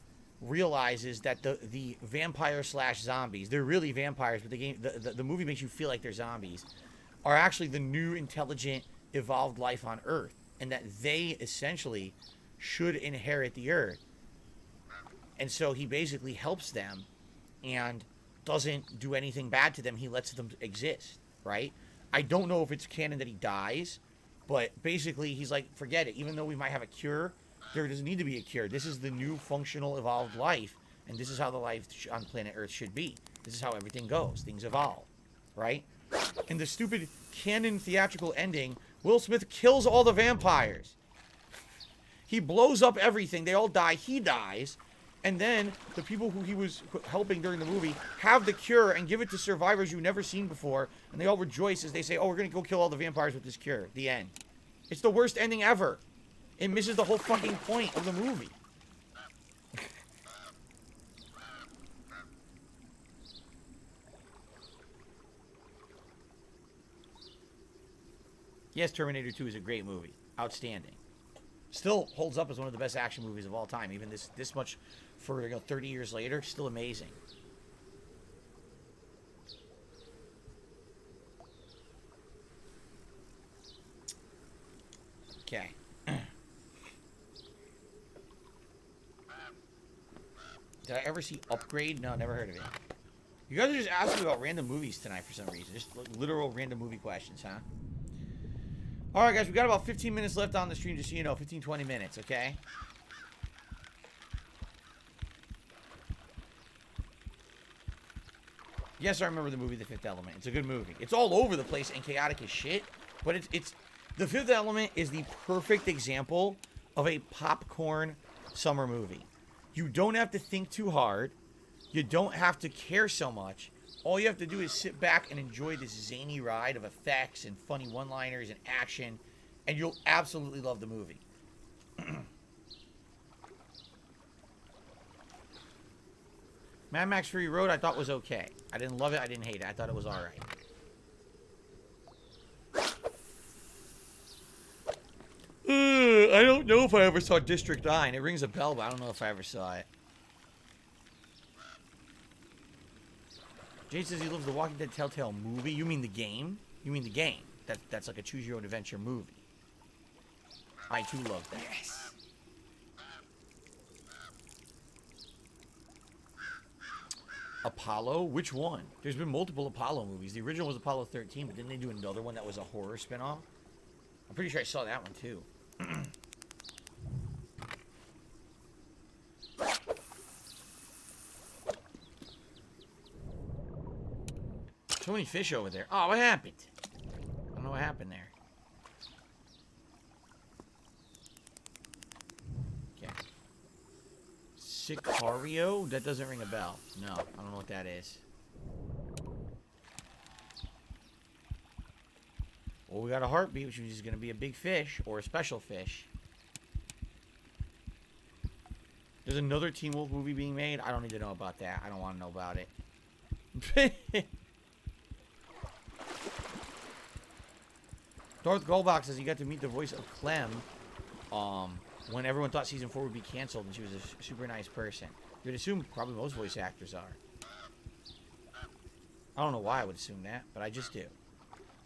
realizes that the the vampire slash zombies they're really vampires but the game the, the, the movie makes you feel like they're zombies are actually the new intelligent evolved life on earth and that they essentially should inherit the earth and so he basically helps them and doesn't do anything bad to them. He lets them exist, right? I don't know if it's canon that he dies, but basically he's like, forget it. Even though we might have a cure, there doesn't need to be a cure. This is the new functional evolved life, and this is how the life on planet Earth should be. This is how everything goes. Things evolve, right? In the stupid canon theatrical ending, Will Smith kills all the vampires. He blows up everything. They all die. He dies. And then the people who he was helping during the movie have the cure and give it to survivors you've never seen before. And they all rejoice as they say, oh, we're going to go kill all the vampires with this cure. The end. It's the worst ending ever. It misses the whole fucking point of the movie. yes, Terminator 2 is a great movie. Outstanding. Still holds up as one of the best action movies of all time. Even this this much for you know, 30 years later, still amazing. Okay. Did I ever see Upgrade? No, never heard of it. You guys are just asking about random movies tonight for some reason. Just literal random movie questions, huh? Alright, guys, we got about 15 minutes left on the stream, just so you know. 15, 20 minutes, okay? Yes, I remember the movie The Fifth Element. It's a good movie. It's all over the place and chaotic as shit, but it's it's The Fifth Element is the perfect example of a popcorn summer movie. You don't have to think too hard. You don't have to care so much. All you have to do is sit back and enjoy this zany ride of effects and funny one-liners and action, and you'll absolutely love the movie. Mad Max Fury Road I thought was okay. I didn't love it. I didn't hate it. I thought it was alright. Uh, I don't know if I ever saw District 9. It rings a bell, but I don't know if I ever saw it. Jay says he loves the Walking Dead Telltale movie. You mean the game? You mean the game? That That's like a choose-your-own-adventure movie. I, too, love that. Yes. Apollo? Which one? There's been multiple Apollo movies. The original was Apollo 13, but didn't they do another one that was a horror spinoff? I'm pretty sure I saw that one too. so many fish over there. Oh, what happened? I don't know what happened there. Sicario? That doesn't ring a bell. No, I don't know what that is. Well, we got a heartbeat, which is going to be a big fish or a special fish. There's another Teen Wolf movie being made. I don't need to know about that. I don't want to know about it. Darth Goldbox says you got to meet the voice of Clem. Um, when everyone thought season four would be canceled and she was a super nice person. You would assume probably most voice actors are. I don't know why I would assume that, but I just do.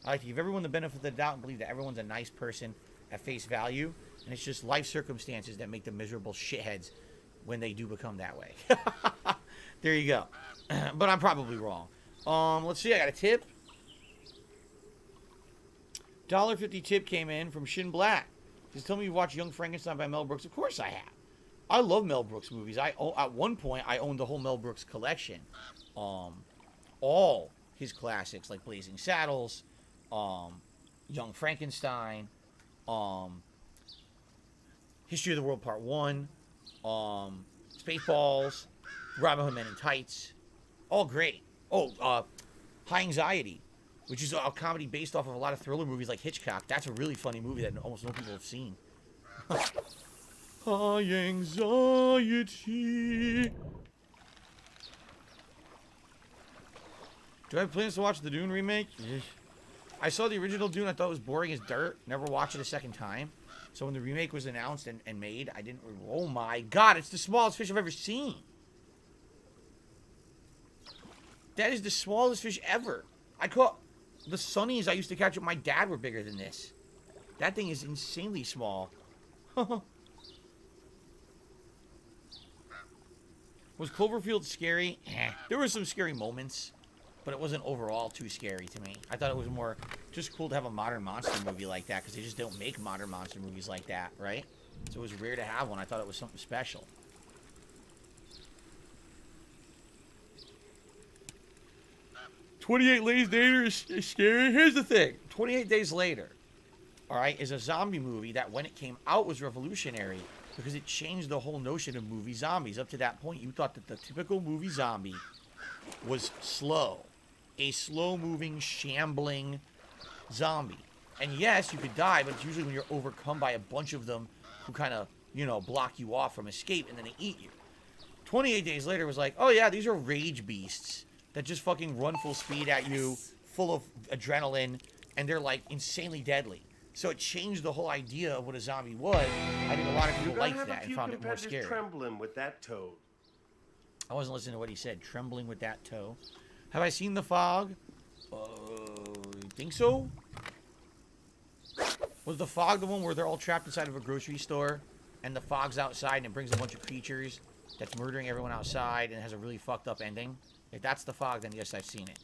I like to give everyone the benefit of the doubt and believe that everyone's a nice person at face value, and it's just life circumstances that make them miserable shitheads when they do become that way. there you go. but I'm probably wrong. Um, let's see. I got a tip. Dollar fifty tip came in from Shin Black. Just tell me you watched Young Frankenstein by Mel Brooks. Of course I have. I love Mel Brooks movies. I at one point I owned the whole Mel Brooks collection, um, all his classics like Blazing Saddles, um, Young Frankenstein, um, History of the World Part One, um, Spaceballs, Robin Hood Men in Tights, all great. Oh, uh, High Anxiety, which is a comedy based off of a lot of thriller movies like Hitchcock. That's a really funny movie that almost no people have seen. High anxiety. Do I have plans to watch the Dune remake? I saw the original Dune. I thought it was boring as dirt. Never watched it a second time. So when the remake was announced and, and made, I didn't. Oh my god! It's the smallest fish I've ever seen. That is the smallest fish ever. I caught the sunnies I used to catch with my dad were bigger than this. That thing is insanely small. Was Cloverfield scary? Eh. There were some scary moments, but it wasn't overall too scary to me. I thought it was more just cool to have a modern monster movie like that because they just don't make modern monster movies like that, right? So it was rare to have one. I thought it was something special. Twenty-eight days later is scary. Here's the thing: twenty-eight days later, all right, is a zombie movie that when it came out was revolutionary because it changed the whole notion of movie zombies. Up to that point, you thought that the typical movie zombie was slow, a slow-moving, shambling zombie. And yes, you could die, but it's usually when you're overcome by a bunch of them who kind of, you know, block you off from escape and then they eat you. 28 days later was like, oh yeah, these are rage beasts that just fucking run full speed at you, full of adrenaline, and they're like insanely deadly. So it changed the whole idea of what a zombie was. I think a lot of people liked that and found it more scary. trembling with that toe. I wasn't listening to what he said. Trembling with that toe. Have I seen the fog? Uh, think so. Was the fog the one where they're all trapped inside of a grocery store, and the fog's outside and it brings a bunch of creatures that's murdering everyone outside and has a really fucked up ending? If that's the fog, then yes, I've seen it.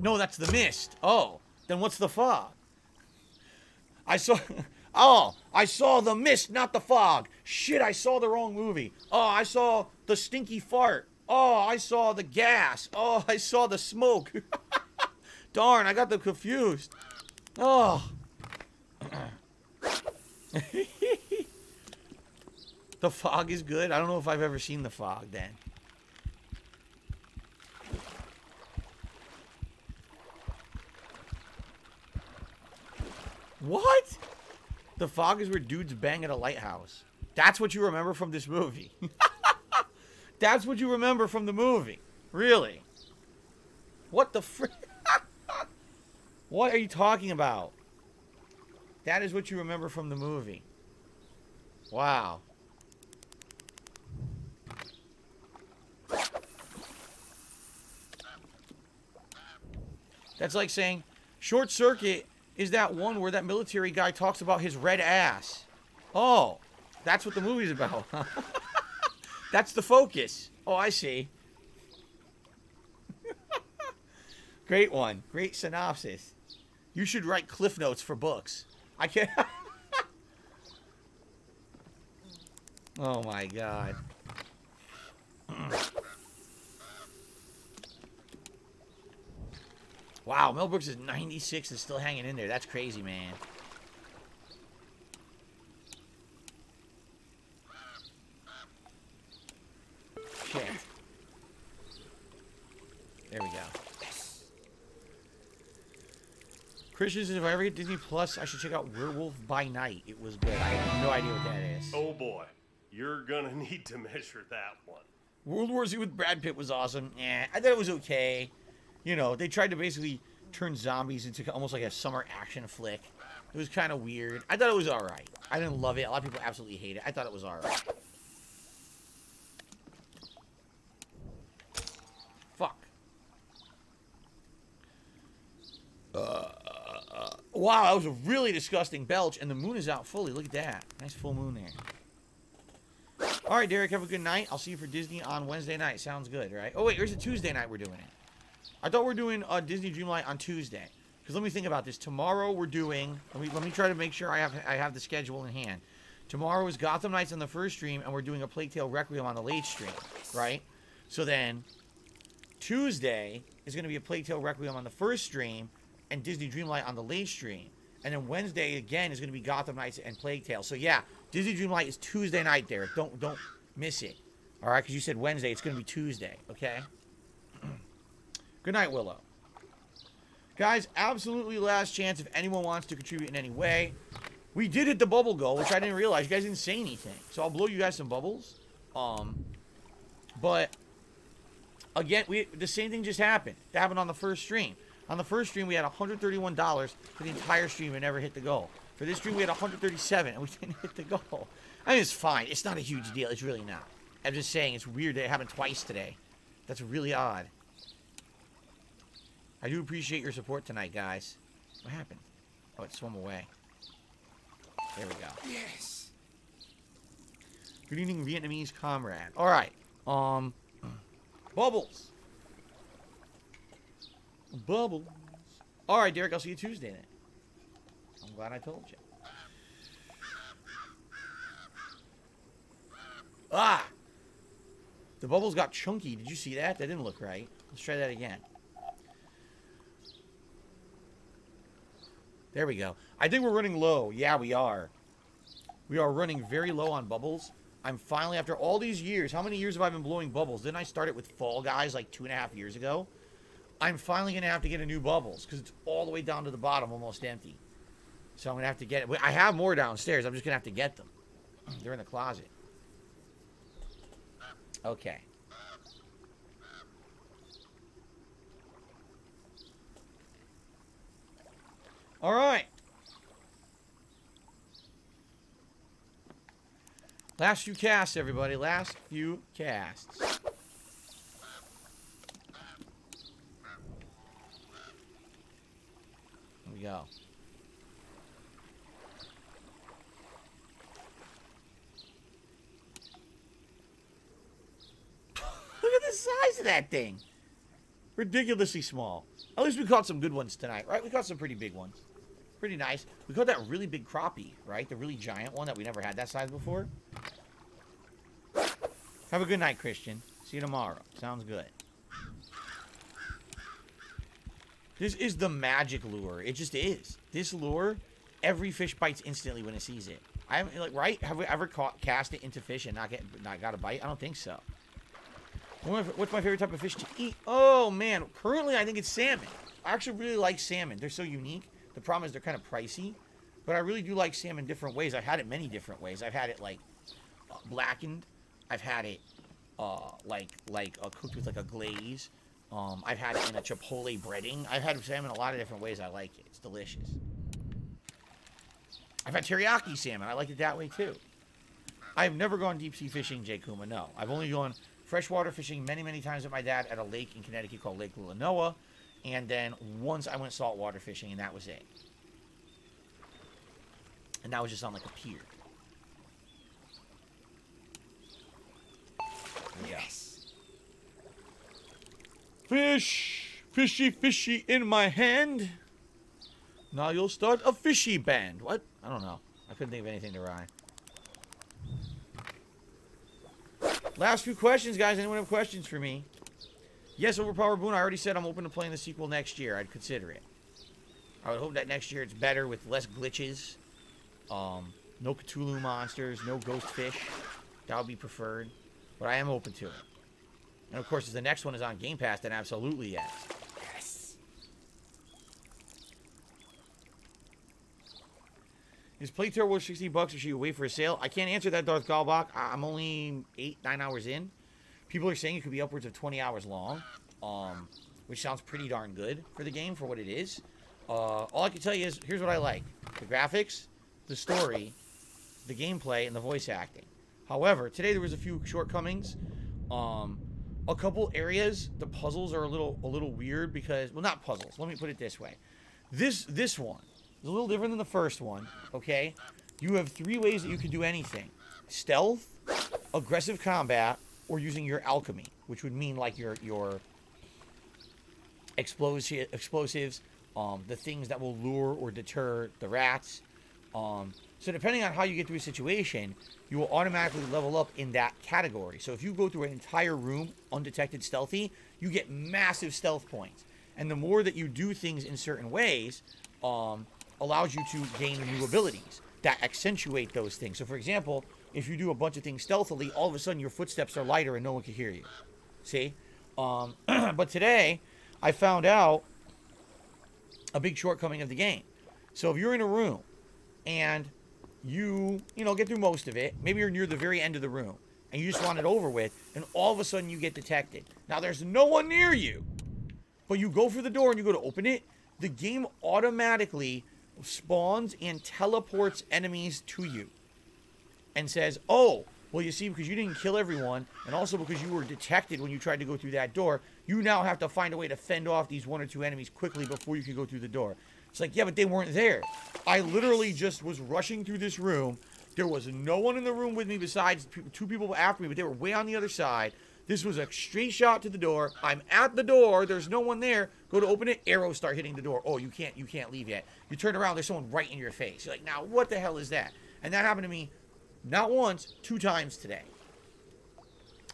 No, that's the mist. Oh, then what's the fog? I saw... Oh, I saw the mist, not the fog. Shit, I saw the wrong movie. Oh, I saw the stinky fart. Oh, I saw the gas. Oh, I saw the smoke. Darn, I got them confused. Oh. the fog is good. I don't know if I've ever seen the fog then. What? The fog is where dudes bang at a lighthouse. That's what you remember from this movie. That's what you remember from the movie. Really? What the frick? what are you talking about? That is what you remember from the movie. Wow. That's like saying Short Circuit is that one where that military guy talks about his red ass. Oh, that's what the movie's about. that's the focus. Oh, I see. Great one. Great synopsis. You should write cliff notes for books. I can't. oh my god. Wow, Mel Brooks is 96 and still hanging in there. That's crazy, man. Shit. There we go. Christian says, if I ever get Disney Plus, I should check out Werewolf by Night. It was good. I have no idea what that is. Oh boy, you're gonna need to measure that one. World War Z with Brad Pitt was awesome. Yeah, I thought it was okay you know, they tried to basically turn zombies into almost like a summer action flick. It was kind of weird. I thought it was alright. I didn't love it. A lot of people absolutely hate it. I thought it was alright. Fuck. Uh, wow, that was a really disgusting belch, and the moon is out fully. Look at that. Nice full moon there. All right, Derek, have a good night. I'll see you for Disney on Wednesday night. Sounds good, right? Oh, wait, here's a Tuesday night we're doing it. I thought we are doing uh, Disney Dreamlight on Tuesday. Because let me think about this. Tomorrow we're doing. Let me let me try to make sure I have I have the schedule in hand. Tomorrow is Gotham Knights on the first stream, and we're doing a Plague Tale Requiem on the late stream, right? So then Tuesday is going to be a Plague Tale Requiem on the first stream, and Disney Dreamlight on the late stream. And then Wednesday again is going to be Gotham Knights and Plague Tale. So yeah, Disney Dreamlight is Tuesday night, There, Don't don't miss it. All right, because you said Wednesday, it's going to be Tuesday. Okay. Good night, Willow. Guys, absolutely last chance if anyone wants to contribute in any way. We did hit the bubble goal, which I didn't realize. You guys didn't say anything. So I'll blow you guys some bubbles. Um, But, again, we the same thing just happened. It happened on the first stream. On the first stream, we had $131 for the entire stream and never hit the goal. For this stream, we had 137 and we didn't hit the goal. I mean, it's fine. It's not a huge deal. It's really not. I'm just saying it's weird that it happened twice today. That's really odd. I do appreciate your support tonight, guys. What happened? Oh, it swam away. There we go. Yes. Good evening, Vietnamese comrade. All right. Um, bubbles. Bubbles. All right, Derek. I'll see you Tuesday then. I'm glad I told you. Ah! The bubbles got chunky. Did you see that? That didn't look right. Let's try that again. There we go. I think we're running low. Yeah, we are. We are running very low on bubbles. I'm finally, after all these years, how many years have I been blowing bubbles? Didn't I start it with Fall Guys like two and a half years ago? I'm finally going to have to get a new bubbles because it's all the way down to the bottom, almost empty. So I'm going to have to get it. I have more downstairs. I'm just going to have to get them. They're in the closet. Okay. All right. Last few casts, everybody. Last few casts. Here we go. Look at the size of that thing. Ridiculously small. At least we caught some good ones tonight, right? We caught some pretty big ones. Pretty nice. We caught that really big crappie, right? The really giant one that we never had that size before. Have a good night, Christian. See you tomorrow. Sounds good. This is the magic lure. It just is. This lure, every fish bites instantly when it sees it. I haven't like right. Have we ever caught cast it into fish and not get not got a bite? I don't think so. What's my favorite type of fish to eat? Oh man, currently I think it's salmon. I actually really like salmon. They're so unique. The problem is they're kind of pricey, but I really do like salmon different ways. I've had it many different ways. I've had it like uh, blackened. I've had it uh, like like uh, cooked with like a glaze. Um, I've had it in a chipotle breading. I've had salmon a lot of different ways. I like it. It's delicious. I've had teriyaki salmon. I like it that way too. I've never gone deep sea fishing, Jay Kuma. No, I've only gone freshwater fishing many, many times with my dad at a lake in Connecticut called Lake Lillinonah. And then once I went saltwater fishing, and that was it. And that was just on like a pier. Yes. Fish, fishy, fishy in my hand. Now you'll start a fishy band. What? I don't know. I couldn't think of anything to rhyme. Last few questions, guys. Anyone have questions for me? Yes, Overpower Boon, I already said I'm open to playing the sequel next year. I'd consider it. I would hope that next year it's better with less glitches. Um, no Cthulhu monsters, no ghost fish. That would be preferred. But I am open to it. And of course, if the next one is on Game Pass, then absolutely yes. Yes. Is Plague Tale worth 60 bucks or should you wait for a sale? I can't answer that, Darth Galbach. I'm only 8, 9 hours in. People are saying it could be upwards of 20 hours long, um, which sounds pretty darn good for the game for what it is. Uh, all I can tell you is, here's what I like. The graphics, the story, the gameplay, and the voice acting. However, today there was a few shortcomings. Um, a couple areas, the puzzles are a little a little weird because well, not puzzles. Let me put it this way. This this one is a little different than the first one. Okay, you have three ways that you can do anything: stealth, aggressive combat, or using your alchemy, which would mean like your your explosive explosives, um, the things that will lure or deter the rats. Um, so depending on how you get through a situation, you will automatically level up in that category. So if you go through an entire room undetected stealthy, you get massive stealth points. And the more that you do things in certain ways, um, allows you to gain new abilities that accentuate those things. So for example, if you do a bunch of things stealthily, all of a sudden your footsteps are lighter and no one can hear you. See? Um, but today, I found out a big shortcoming of the game. So if you're in a room and you, you know, get through most of it, maybe you're near the very end of the room and you just want it over with, and all of a sudden you get detected. Now there's no one near you, but you go for the door and you go to open it, the game automatically spawns and teleports enemies to you and says, oh, well, you see, because you didn't kill everyone, and also because you were detected when you tried to go through that door, you now have to find a way to fend off these one or two enemies quickly before you can go through the door. It's like, yeah, but they weren't there. I literally just was rushing through this room. There was no one in the room with me besides two people after me, but they were way on the other side. This was a straight shot to the door. I'm at the door. There's no one there. Go to open it. Arrows start hitting the door. Oh, you can't. You can't leave yet. You turn around. There's someone right in your face. You're like, now what the hell is that? And that happened to me, not once, two times today.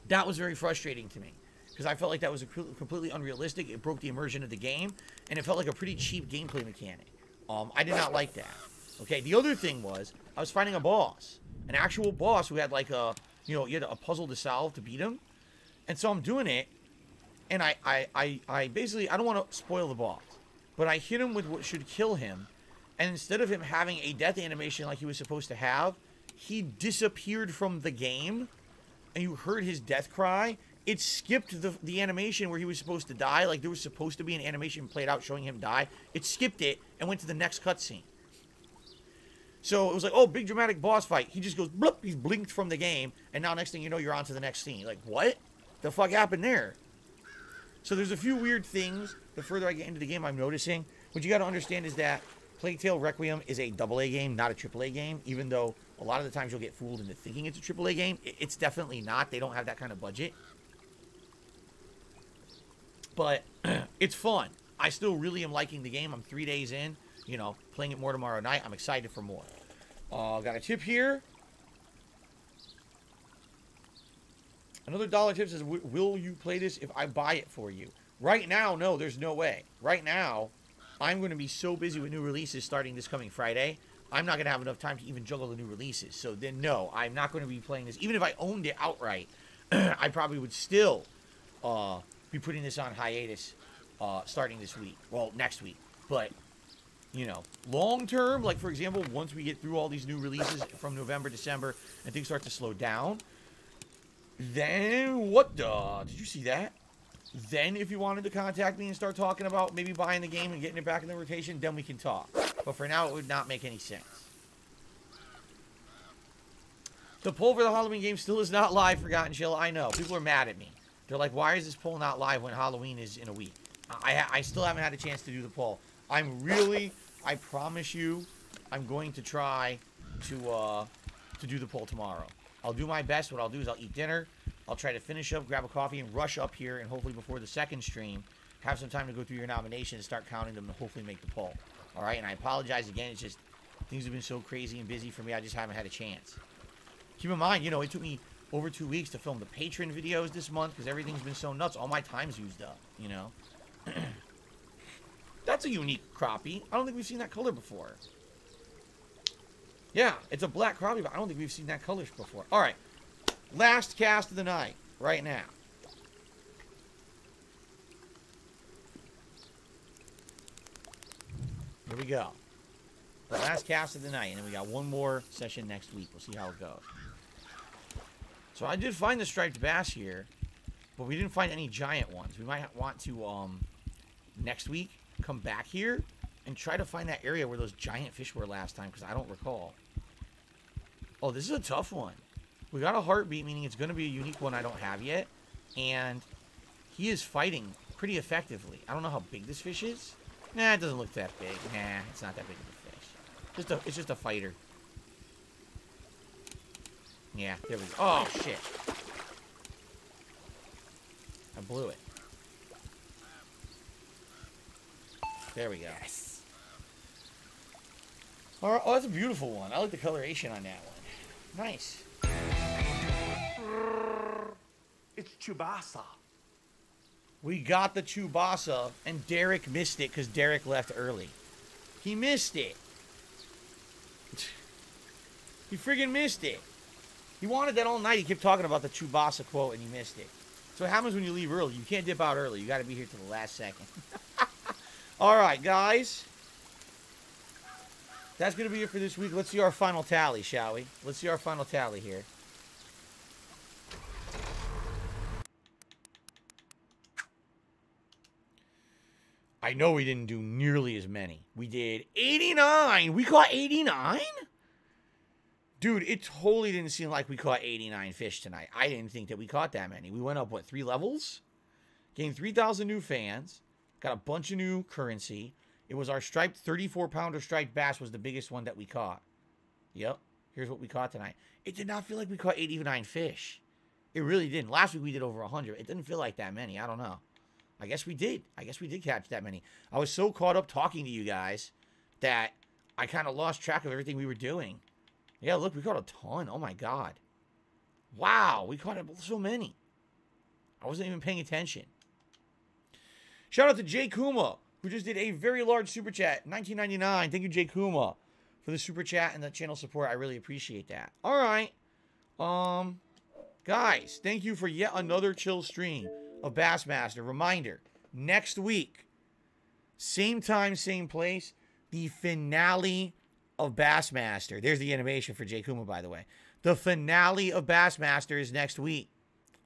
That was very frustrating to me because I felt like that was completely unrealistic. It broke the immersion of the game, and it felt like a pretty cheap gameplay mechanic. Um, I did not like that. Okay. The other thing was I was fighting a boss, an actual boss who had like a, you know, you had a puzzle to solve to beat him and so I'm doing it, and I, I, I, I basically, I don't want to spoil the boss, but I hit him with what should kill him, and instead of him having a death animation like he was supposed to have, he disappeared from the game, and you heard his death cry. It skipped the, the animation where he was supposed to die, like there was supposed to be an animation played out showing him die. It skipped it and went to the next cutscene. So it was like, oh, big dramatic boss fight. He just goes, bloop, he's blinked from the game, and now next thing you know, you're on to the next scene. Like, what? The fuck happened there? So there's a few weird things. The further I get into the game, I'm noticing. What you got to understand is that Plague Tale Requiem is a double A game, not a triple A game. Even though a lot of the times you'll get fooled into thinking it's a triple A game, it's definitely not. They don't have that kind of budget. But it's fun. I still really am liking the game. I'm three days in. You know, playing it more tomorrow night. I'm excited for more. Uh, got a tip here. Another dollar tip says, will you play this if I buy it for you? Right now, no, there's no way. Right now, I'm going to be so busy with new releases starting this coming Friday. I'm not going to have enough time to even juggle the new releases. So then, no, I'm not going to be playing this. Even if I owned it outright, I probably would still uh, be putting this on hiatus uh, starting this week. Well, next week. But, you know, long term, like for example, once we get through all these new releases from November, December, and things start to slow down, then, what the? Did you see that? Then, if you wanted to contact me and start talking about maybe buying the game and getting it back in the rotation, then we can talk. But for now, it would not make any sense. The poll for the Halloween game still is not live, Forgotten Chill. I know. People are mad at me. They're like, why is this poll not live when Halloween is in a week? I, I still haven't had a chance to do the poll. I'm really, I promise you, I'm going to try to, uh, to do the poll tomorrow. I'll do my best. What I'll do is I'll eat dinner. I'll try to finish up, grab a coffee, and rush up here, and hopefully before the second stream, have some time to go through your nominations, and start counting them, and hopefully make the poll. All right, and I apologize again. It's just things have been so crazy and busy for me. I just haven't had a chance. Keep in mind, you know, it took me over two weeks to film the patron videos this month because everything's been so nuts. All my time's used up. You know. That's a unique crappie. I don't think we've seen that color before. Yeah, it's a black crappie, but I don't think we've seen that color before. All right, last cast of the night, right now. Here we go. The last cast of the night, and then we got one more session next week. We'll see how it goes. So I did find the striped bass here, but we didn't find any giant ones. We might want to, um, next week, come back here and try to find that area where those giant fish were last time, because I don't recall. Oh, this is a tough one. We got a heartbeat, meaning it's going to be a unique one I don't have yet. And he is fighting pretty effectively. I don't know how big this fish is. Nah, it doesn't look that big. Nah, it's not that big of a fish. Just a, it's just a fighter. Yeah, there we go. Oh, shit. I blew it. There we go. Yes. All right. Oh, that's a beautiful one. I like the coloration on that one. Nice. It's Chubasa. We got the Chubasa, and Derek missed it because Derek left early. He missed it. He friggin' missed it. He wanted that all night. He kept talking about the Chubasa quote, and he missed it. So what happens when you leave early. You can't dip out early. You got to be here till the last second. all right, guys. That's going to be it for this week. Let's see our final tally, shall we? Let's see our final tally here. Know we didn't do nearly as many. We did 89. We caught 89? Dude, it totally didn't seem like we caught 89 fish tonight. I didn't think that we caught that many. We went up, what, three levels? Gained 3,000 new fans. Got a bunch of new currency It was our striped 34 pounder striped bass was the biggest one that we caught. Yep. Here's what we caught tonight. It did not feel like we caught 89 fish. It really didn't. Last week we did over 100. It didn't feel like that many. I don't know. I guess we did. I guess we did catch that many. I was so caught up talking to you guys that I kind of lost track of everything we were doing. Yeah, look, we caught a ton. Oh my god. Wow, we caught so many. I wasn't even paying attention. Shout out to Jay Kuma, who just did a very large super chat, 1999. Thank you, Jay Kuma, for the super chat and the channel support. I really appreciate that. All right. Um, guys, thank you for yet another chill stream of Bassmaster. Reminder, next week, same time, same place, the finale of Bassmaster. There's the animation for Jay Kuma, by the way. The finale of Bassmaster is next week.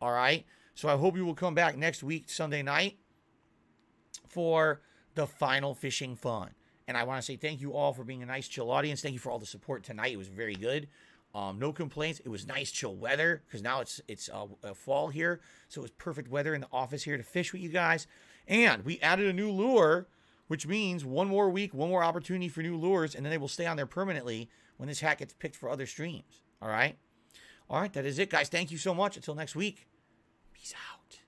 All right. So I hope you will come back next week, Sunday night, for the final fishing fun. And I want to say thank you all for being a nice, chill audience. Thank you for all the support tonight. It was very good. Um, no complaints. It was nice, chill weather because now it's it's uh, fall here, so it was perfect weather in the office here to fish with you guys. And we added a new lure, which means one more week, one more opportunity for new lures, and then they will stay on there permanently when this hat gets picked for other streams. All right, all right. That is it, guys. Thank you so much. Until next week. Peace out.